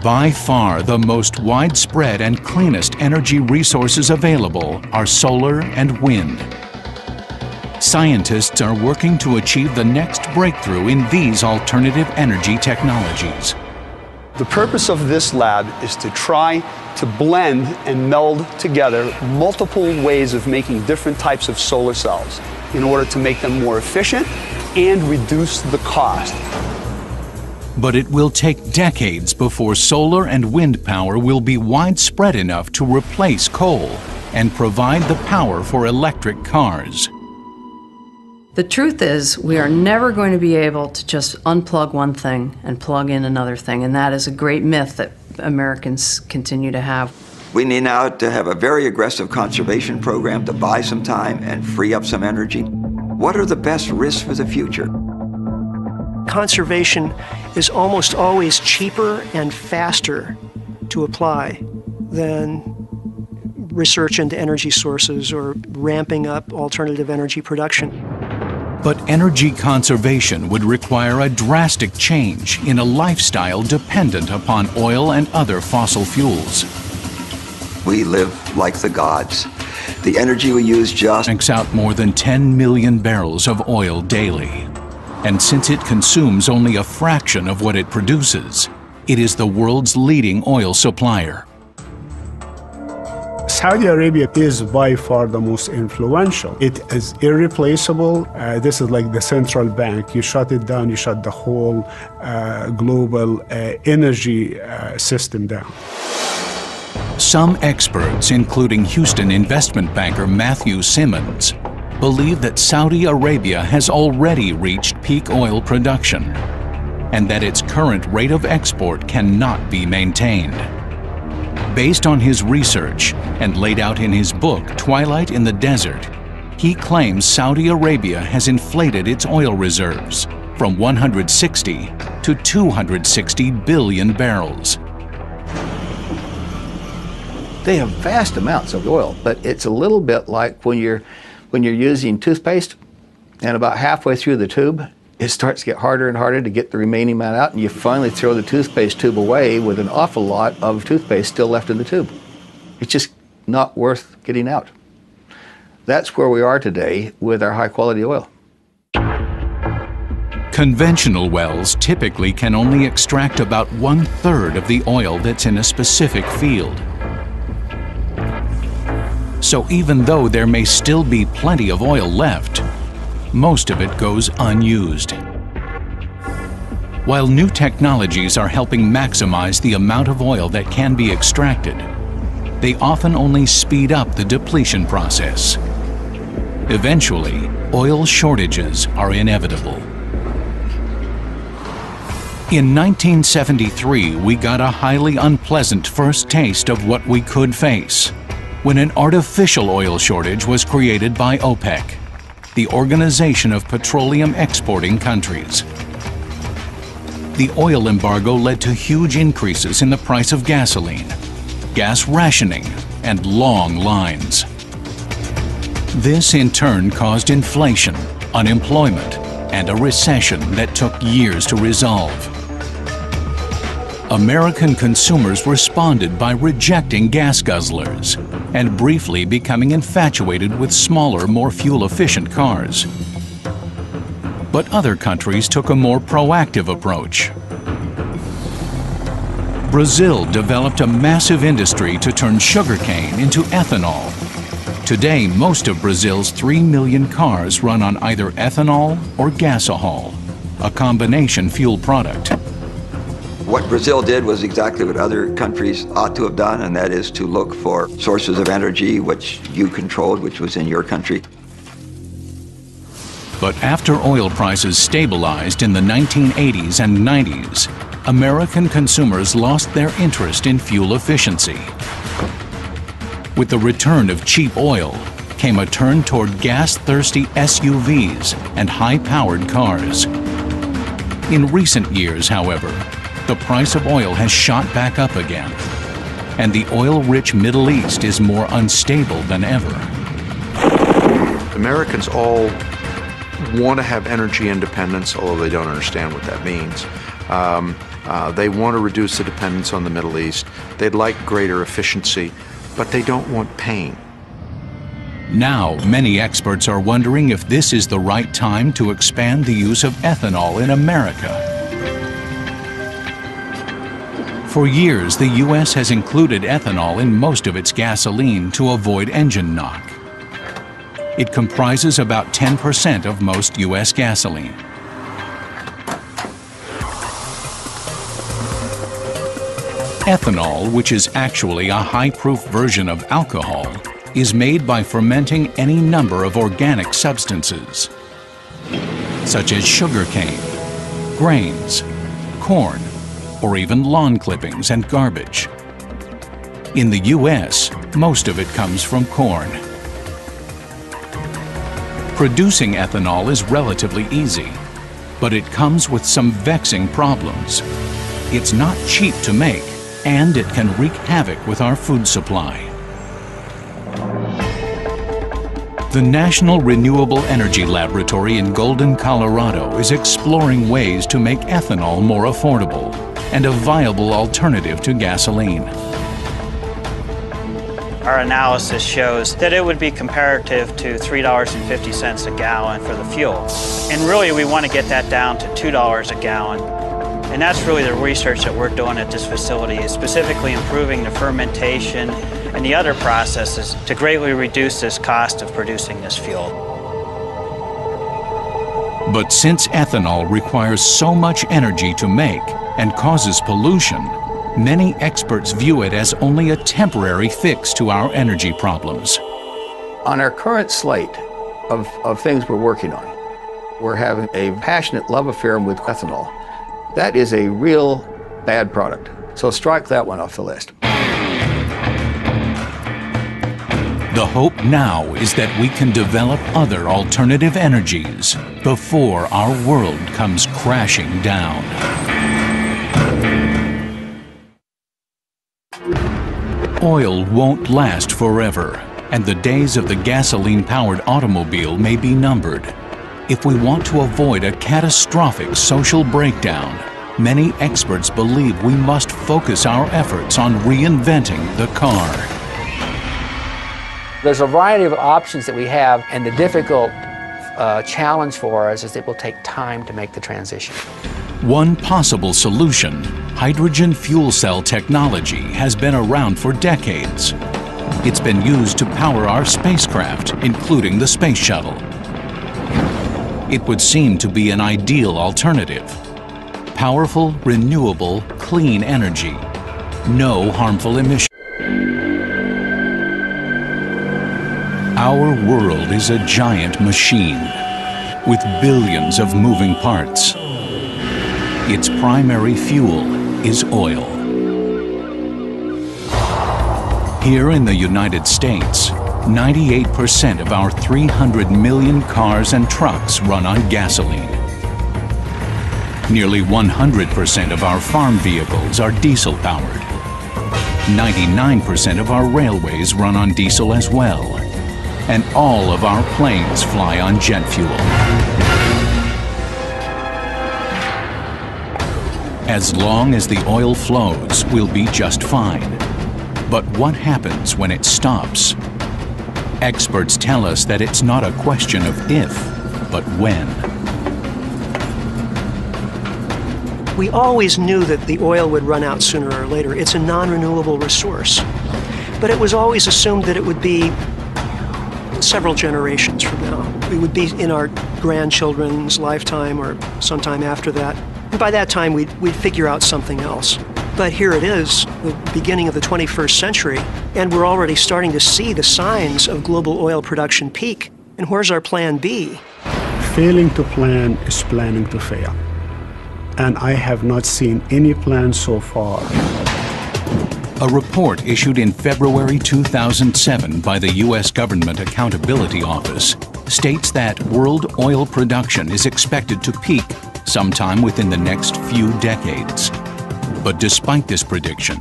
By far the most widespread and cleanest energy resources available are solar and wind. Scientists are working to achieve the next breakthrough in these alternative energy technologies. The purpose of this lab is to try to blend and meld together multiple ways of making different types of solar cells in order to make them more efficient and reduce the cost. But it will take decades before solar and wind power will be widespread enough to replace coal and provide the power for electric cars. The truth is, we are never going to be able to just unplug one thing and plug in another thing, and that is a great myth that Americans continue to have. We need now to have a very aggressive conservation program to buy some time and free up some energy. What are the best risks for the future? Conservation is almost always cheaper and faster to apply than research into energy sources or ramping up alternative energy production. But energy conservation would require a drastic change in a lifestyle dependent upon oil and other fossil fuels. We live like the gods. The energy we use just tanks out more than 10 million barrels of oil daily. And since it consumes only a fraction of what it produces, it is the world's leading oil supplier. Saudi Arabia is by far the most influential. It is irreplaceable. Uh, this is like the central bank. You shut it down, you shut the whole uh, global uh, energy uh, system down. Some experts, including Houston investment banker Matthew Simmons, believe that Saudi Arabia has already reached peak oil production and that its current rate of export cannot be maintained. Based on his research and laid out in his book, Twilight in the Desert, he claims Saudi Arabia has inflated its oil reserves from 160 to 260 billion barrels. They have vast amounts of oil, but it's a little bit like when you're when you're using toothpaste and about halfway through the tube it starts to get harder and harder to get the remaining amount out, and you finally throw the toothpaste tube away with an awful lot of toothpaste still left in the tube. It's just not worth getting out. That's where we are today with our high quality oil. Conventional wells typically can only extract about one third of the oil that's in a specific field. So even though there may still be plenty of oil left, most of it goes unused. While new technologies are helping maximize the amount of oil that can be extracted, they often only speed up the depletion process. Eventually, oil shortages are inevitable. In 1973, we got a highly unpleasant first taste of what we could face when an artificial oil shortage was created by OPEC the Organization of Petroleum Exporting Countries. The oil embargo led to huge increases in the price of gasoline, gas rationing, and long lines. This in turn caused inflation, unemployment, and a recession that took years to resolve. American consumers responded by rejecting gas guzzlers and briefly becoming infatuated with smaller, more fuel-efficient cars. But other countries took a more proactive approach. Brazil developed a massive industry to turn sugarcane into ethanol. Today, most of Brazil's 3 million cars run on either ethanol or gasohol, a combination fuel product. What Brazil did was exactly what other countries ought to have done, and that is to look for sources of energy which you controlled, which was in your country. But after oil prices stabilized in the 1980s and 90s, American consumers lost their interest in fuel efficiency. With the return of cheap oil came a turn toward gas-thirsty SUVs and high-powered cars. In recent years, however, the price of oil has shot back up again, and the oil-rich Middle East is more unstable than ever. Americans all want to have energy independence, although they don't understand what that means. Um, uh, they want to reduce the dependence on the Middle East. They'd like greater efficiency, but they don't want pain. Now, many experts are wondering if this is the right time to expand the use of ethanol in America. For years, the U.S. has included ethanol in most of its gasoline to avoid engine knock. It comprises about 10% of most U.S. gasoline. Ethanol, which is actually a high-proof version of alcohol, is made by fermenting any number of organic substances, such as sugarcane, grains, corn, or even lawn clippings and garbage. In the U.S., most of it comes from corn. Producing ethanol is relatively easy, but it comes with some vexing problems. It's not cheap to make, and it can wreak havoc with our food supply. The National Renewable Energy Laboratory in Golden, Colorado is exploring ways to make ethanol more affordable and a viable alternative to gasoline. Our analysis shows that it would be comparative to $3.50 a gallon for the fuel. And really, we want to get that down to $2 a gallon and that's really the research that we're doing at this facility, is specifically improving the fermentation and the other processes to greatly reduce this cost of producing this fuel. But since ethanol requires so much energy to make and causes pollution, many experts view it as only a temporary fix to our energy problems. On our current slate of, of things we're working on, we're having a passionate love affair with ethanol. That is a real bad product. So strike that one off the list. The hope now is that we can develop other alternative energies before our world comes crashing down. Oil won't last forever, and the days of the gasoline-powered automobile may be numbered. If we want to avoid a catastrophic social breakdown, many experts believe we must focus our efforts on reinventing the car. There's a variety of options that we have, and the difficult uh, challenge for us is it will take time to make the transition. One possible solution, hydrogen fuel cell technology, has been around for decades. It's been used to power our spacecraft, including the Space Shuttle. It would seem to be an ideal alternative. Powerful, renewable, clean energy. No harmful emissions. Our world is a giant machine with billions of moving parts. Its primary fuel is oil. Here in the United States, 98% of our 300 million cars and trucks run on gasoline. Nearly 100% of our farm vehicles are diesel powered. 99% of our railways run on diesel as well. And all of our planes fly on jet fuel. As long as the oil flows, we'll be just fine. But what happens when it stops? Experts tell us that it's not a question of if, but when. We always knew that the oil would run out sooner or later. It's a non-renewable resource. But it was always assumed that it would be several generations from now. We would be in our grandchildren's lifetime or sometime after that. And by that time, we'd, we'd figure out something else. But here it is, the beginning of the 21st century, and we're already starting to see the signs of global oil production peak. And where's our plan B? Failing to plan is planning to fail. And I have not seen any plan so far. A report issued in February 2007 by the U.S. Government Accountability Office states that world oil production is expected to peak sometime within the next few decades. But despite this prediction,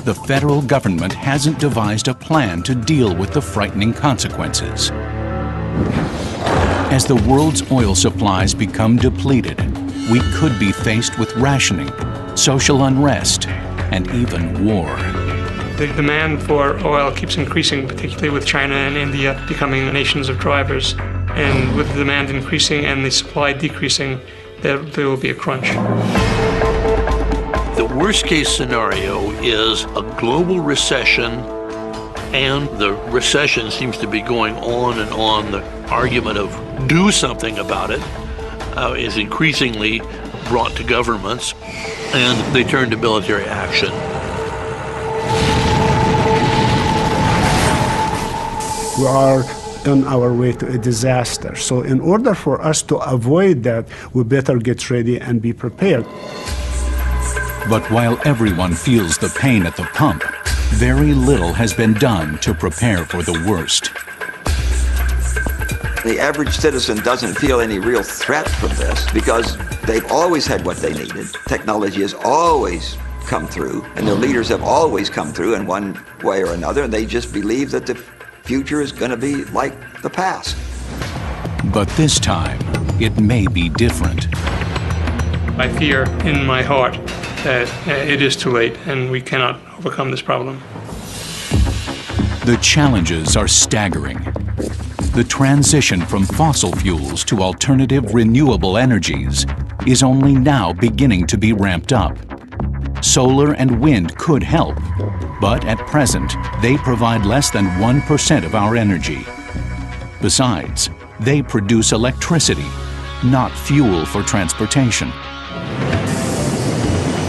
the federal government hasn't devised a plan to deal with the frightening consequences. As the world's oil supplies become depleted, we could be faced with rationing, social unrest, and even war. The demand for oil keeps increasing, particularly with China and India becoming nations of drivers. And with the demand increasing and the supply decreasing, there, there will be a crunch. The worst case scenario is a global recession, and the recession seems to be going on and on. The argument of do something about it uh, is increasingly brought to governments, and they turn to military action. We are on our way to a disaster. So, in order for us to avoid that, we better get ready and be prepared. But while everyone feels the pain at the pump, very little has been done to prepare for the worst. The average citizen doesn't feel any real threat from this because they've always had what they needed. Technology has always come through, and their leaders have always come through in one way or another, and they just believe that the future is going to be like the past. But this time, it may be different. I fear in my heart that it is too late and we cannot overcome this problem. The challenges are staggering. The transition from fossil fuels to alternative renewable energies is only now beginning to be ramped up. Solar and wind could help, but at present, they provide less than 1% of our energy. Besides, they produce electricity, not fuel for transportation.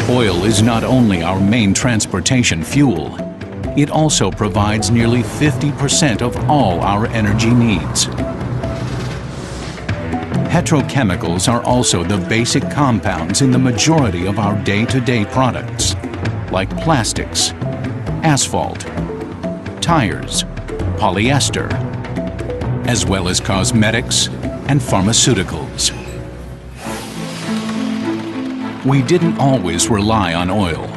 Oil is not only our main transportation fuel, it also provides nearly 50% of all our energy needs. Petrochemicals are also the basic compounds in the majority of our day-to-day -day products, like plastics, asphalt, tires, polyester, as well as cosmetics and pharmaceuticals. We didn't always rely on oil.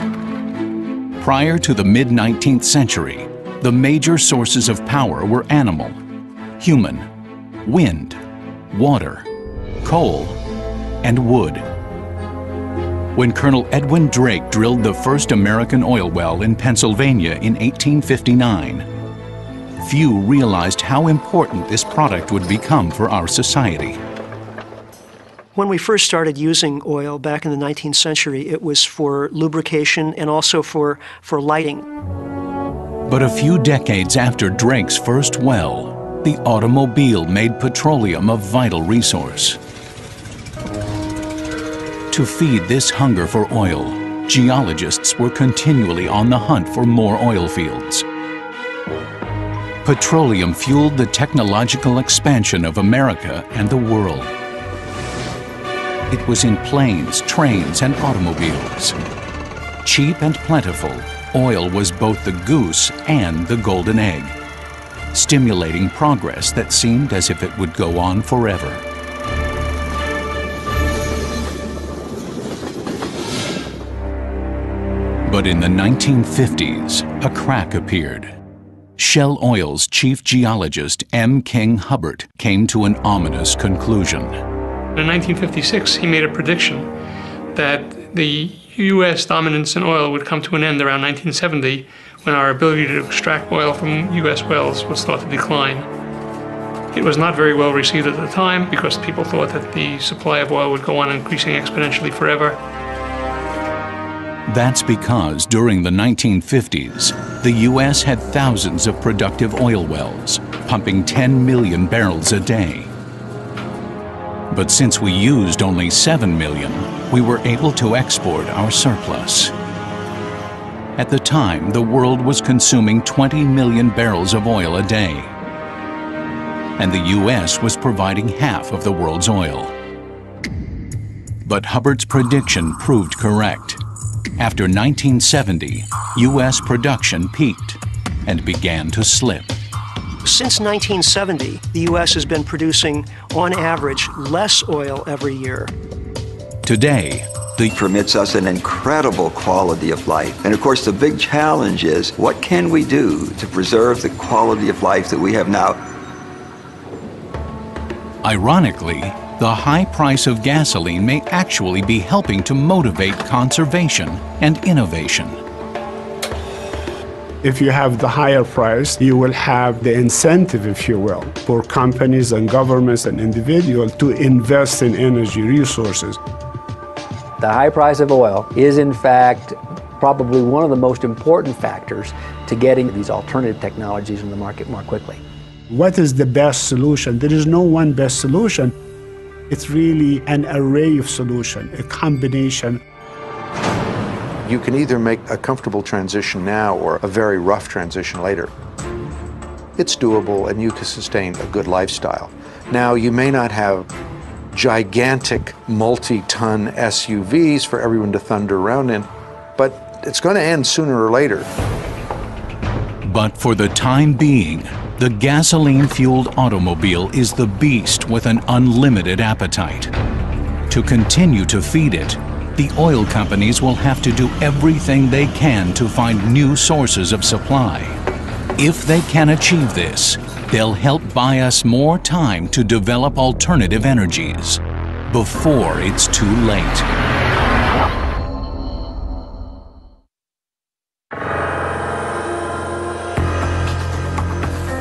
Prior to the mid-19th century, the major sources of power were animal, human, wind, water, coal, and wood. When Colonel Edwin Drake drilled the first American oil well in Pennsylvania in 1859, few realized how important this product would become for our society. When we first started using oil back in the 19th century, it was for lubrication and also for, for lighting. But a few decades after Drake's first well, the automobile made petroleum a vital resource. To feed this hunger for oil, geologists were continually on the hunt for more oil fields. Petroleum fueled the technological expansion of America and the world. It was in planes, trains, and automobiles. Cheap and plentiful, oil was both the goose and the golden egg, stimulating progress that seemed as if it would go on forever. But in the 1950s, a crack appeared. Shell Oil's chief geologist M. King Hubbert came to an ominous conclusion. In 1956, he made a prediction that the U.S. dominance in oil would come to an end around 1970 when our ability to extract oil from U.S. wells would start to decline. It was not very well received at the time because people thought that the supply of oil would go on increasing exponentially forever. That's because during the 1950s, the U.S. had thousands of productive oil wells, pumping 10 million barrels a day. But since we used only 7 million, we were able to export our surplus. At the time, the world was consuming 20 million barrels of oil a day. And the U.S. was providing half of the world's oil. But Hubbert's prediction proved correct. After 1970, U.S. production peaked and began to slip. Since 1970, the U.S. has been producing, on average, less oil every year. Today, the permits us an incredible quality of life. And of course, the big challenge is what can we do to preserve the quality of life that we have now? Ironically, the high price of gasoline may actually be helping to motivate conservation and innovation. If you have the higher price, you will have the incentive, if you will, for companies and governments and individuals to invest in energy resources. The high price of oil is, in fact, probably one of the most important factors to getting these alternative technologies in the market more quickly. What is the best solution? There is no one best solution. It's really an array of solutions, a combination. You can either make a comfortable transition now or a very rough transition later. It's doable and you can sustain a good lifestyle. Now, you may not have gigantic multi-ton SUVs for everyone to thunder around in, but it's going to end sooner or later. But for the time being, the gasoline-fueled automobile is the beast with an unlimited appetite. To continue to feed it, the oil companies will have to do everything they can to find new sources of supply. If they can achieve this, they'll help buy us more time to develop alternative energies before it's too late.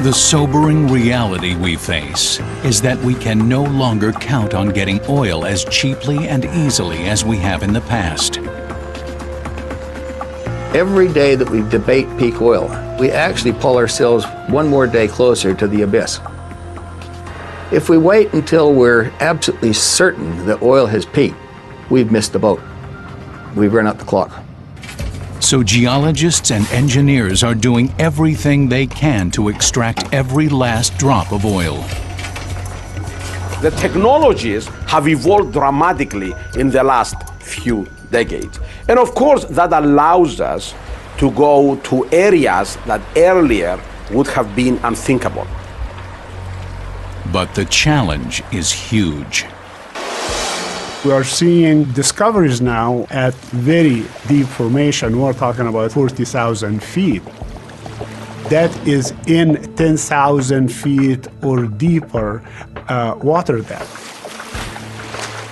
The sobering reality we face is that we can no longer count on getting oil as cheaply and easily as we have in the past. Every day that we debate peak oil, we actually pull ourselves one more day closer to the abyss. If we wait until we're absolutely certain that oil has peaked, we've missed the boat. We've run out the clock. So geologists and engineers are doing everything they can to extract every last drop of oil. The technologies have evolved dramatically in the last few decades. And of course, that allows us to go to areas that earlier would have been unthinkable. But the challenge is huge. We are seeing discoveries now at very deep formation. We're talking about 40,000 feet. That is in 10,000 feet or deeper uh, water depth.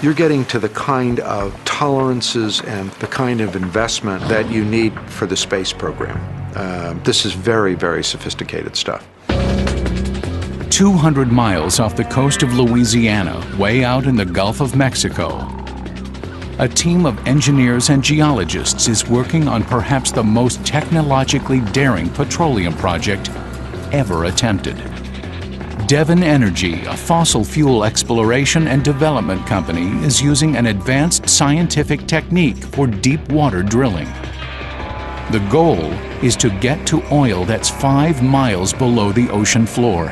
You're getting to the kind of tolerances and the kind of investment that you need for the space program. Um, this is very, very sophisticated stuff. 200 miles off the coast of Louisiana, way out in the Gulf of Mexico. A team of engineers and geologists is working on perhaps the most technologically daring petroleum project ever attempted. Devon Energy, a fossil fuel exploration and development company, is using an advanced scientific technique for deep water drilling. The goal is to get to oil that's five miles below the ocean floor.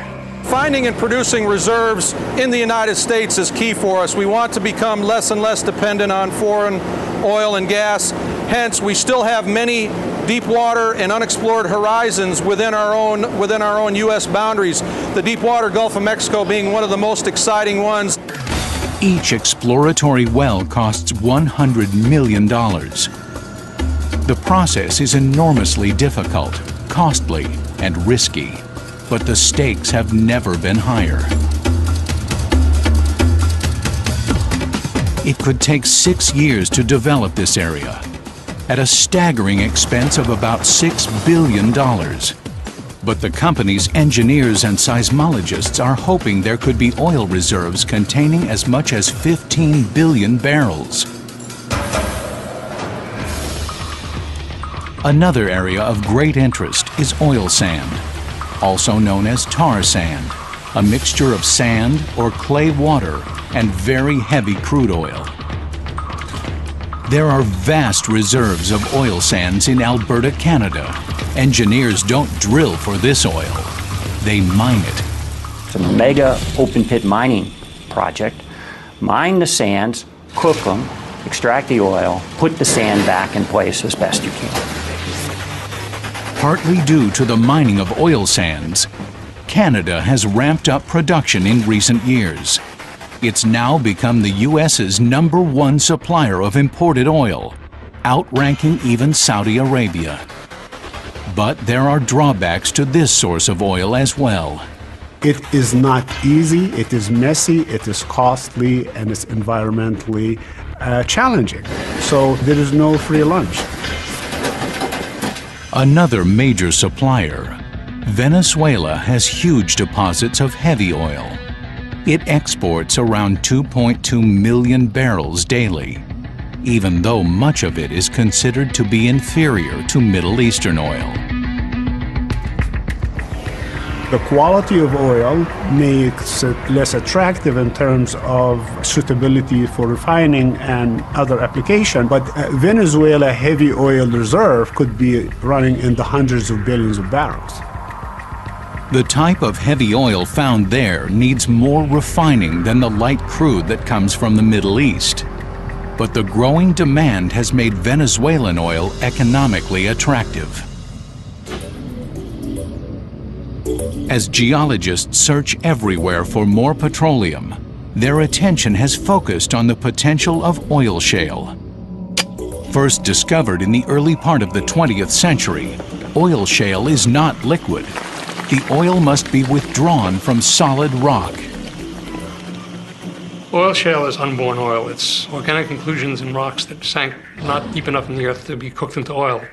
Finding and producing reserves in the United States is key for us. We want to become less and less dependent on foreign oil and gas. Hence, we still have many deep water and unexplored horizons within our own within our own U.S. boundaries. The deep water Gulf of Mexico being one of the most exciting ones. Each exploratory well costs $100 million. The process is enormously difficult, costly, and risky, but the stakes have never been higher. It could take six years to develop this area at a staggering expense of about $6 billion. But the company's engineers and seismologists are hoping there could be oil reserves containing as much as 15 billion barrels. Another area of great interest is oil sand, also known as tar sand, a mixture of sand or clay water and very heavy crude oil. There are vast reserves of oil sands in Alberta, Canada. Engineers don't drill for this oil, they mine it. It's a mega open pit mining project. Mine the sands, cook them, extract the oil, put the sand back in place as best you can. Partly due to the mining of oil sands, Canada has ramped up production in recent years. It's now become the U.S.'s number one supplier of imported oil, outranking even Saudi Arabia. But there are drawbacks to this source of oil as well. It is not easy, it is messy, it is costly, and it's environmentally uh, challenging. So there is no free lunch. Another major supplier, Venezuela has huge deposits of heavy oil. It exports around 2.2 million barrels daily, even though much of it is considered to be inferior to Middle Eastern oil. The quality of oil makes it less attractive in terms of suitability for refining and other application. But uh, Venezuela heavy oil reserve could be running in the hundreds of billions of barrels. The type of heavy oil found there needs more refining than the light crude that comes from the Middle East. But the growing demand has made Venezuelan oil economically attractive. As geologists search everywhere for more petroleum, their attention has focused on the potential of oil shale. First discovered in the early part of the 20th century, oil shale is not liquid. The oil must be withdrawn from solid rock. Oil shale is unborn oil. It's organic inclusions in rocks that sank not deep enough in the earth to be cooked into oil.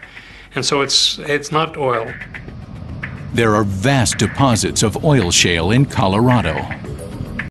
And so it's, it's not oil. There are vast deposits of oil shale in Colorado.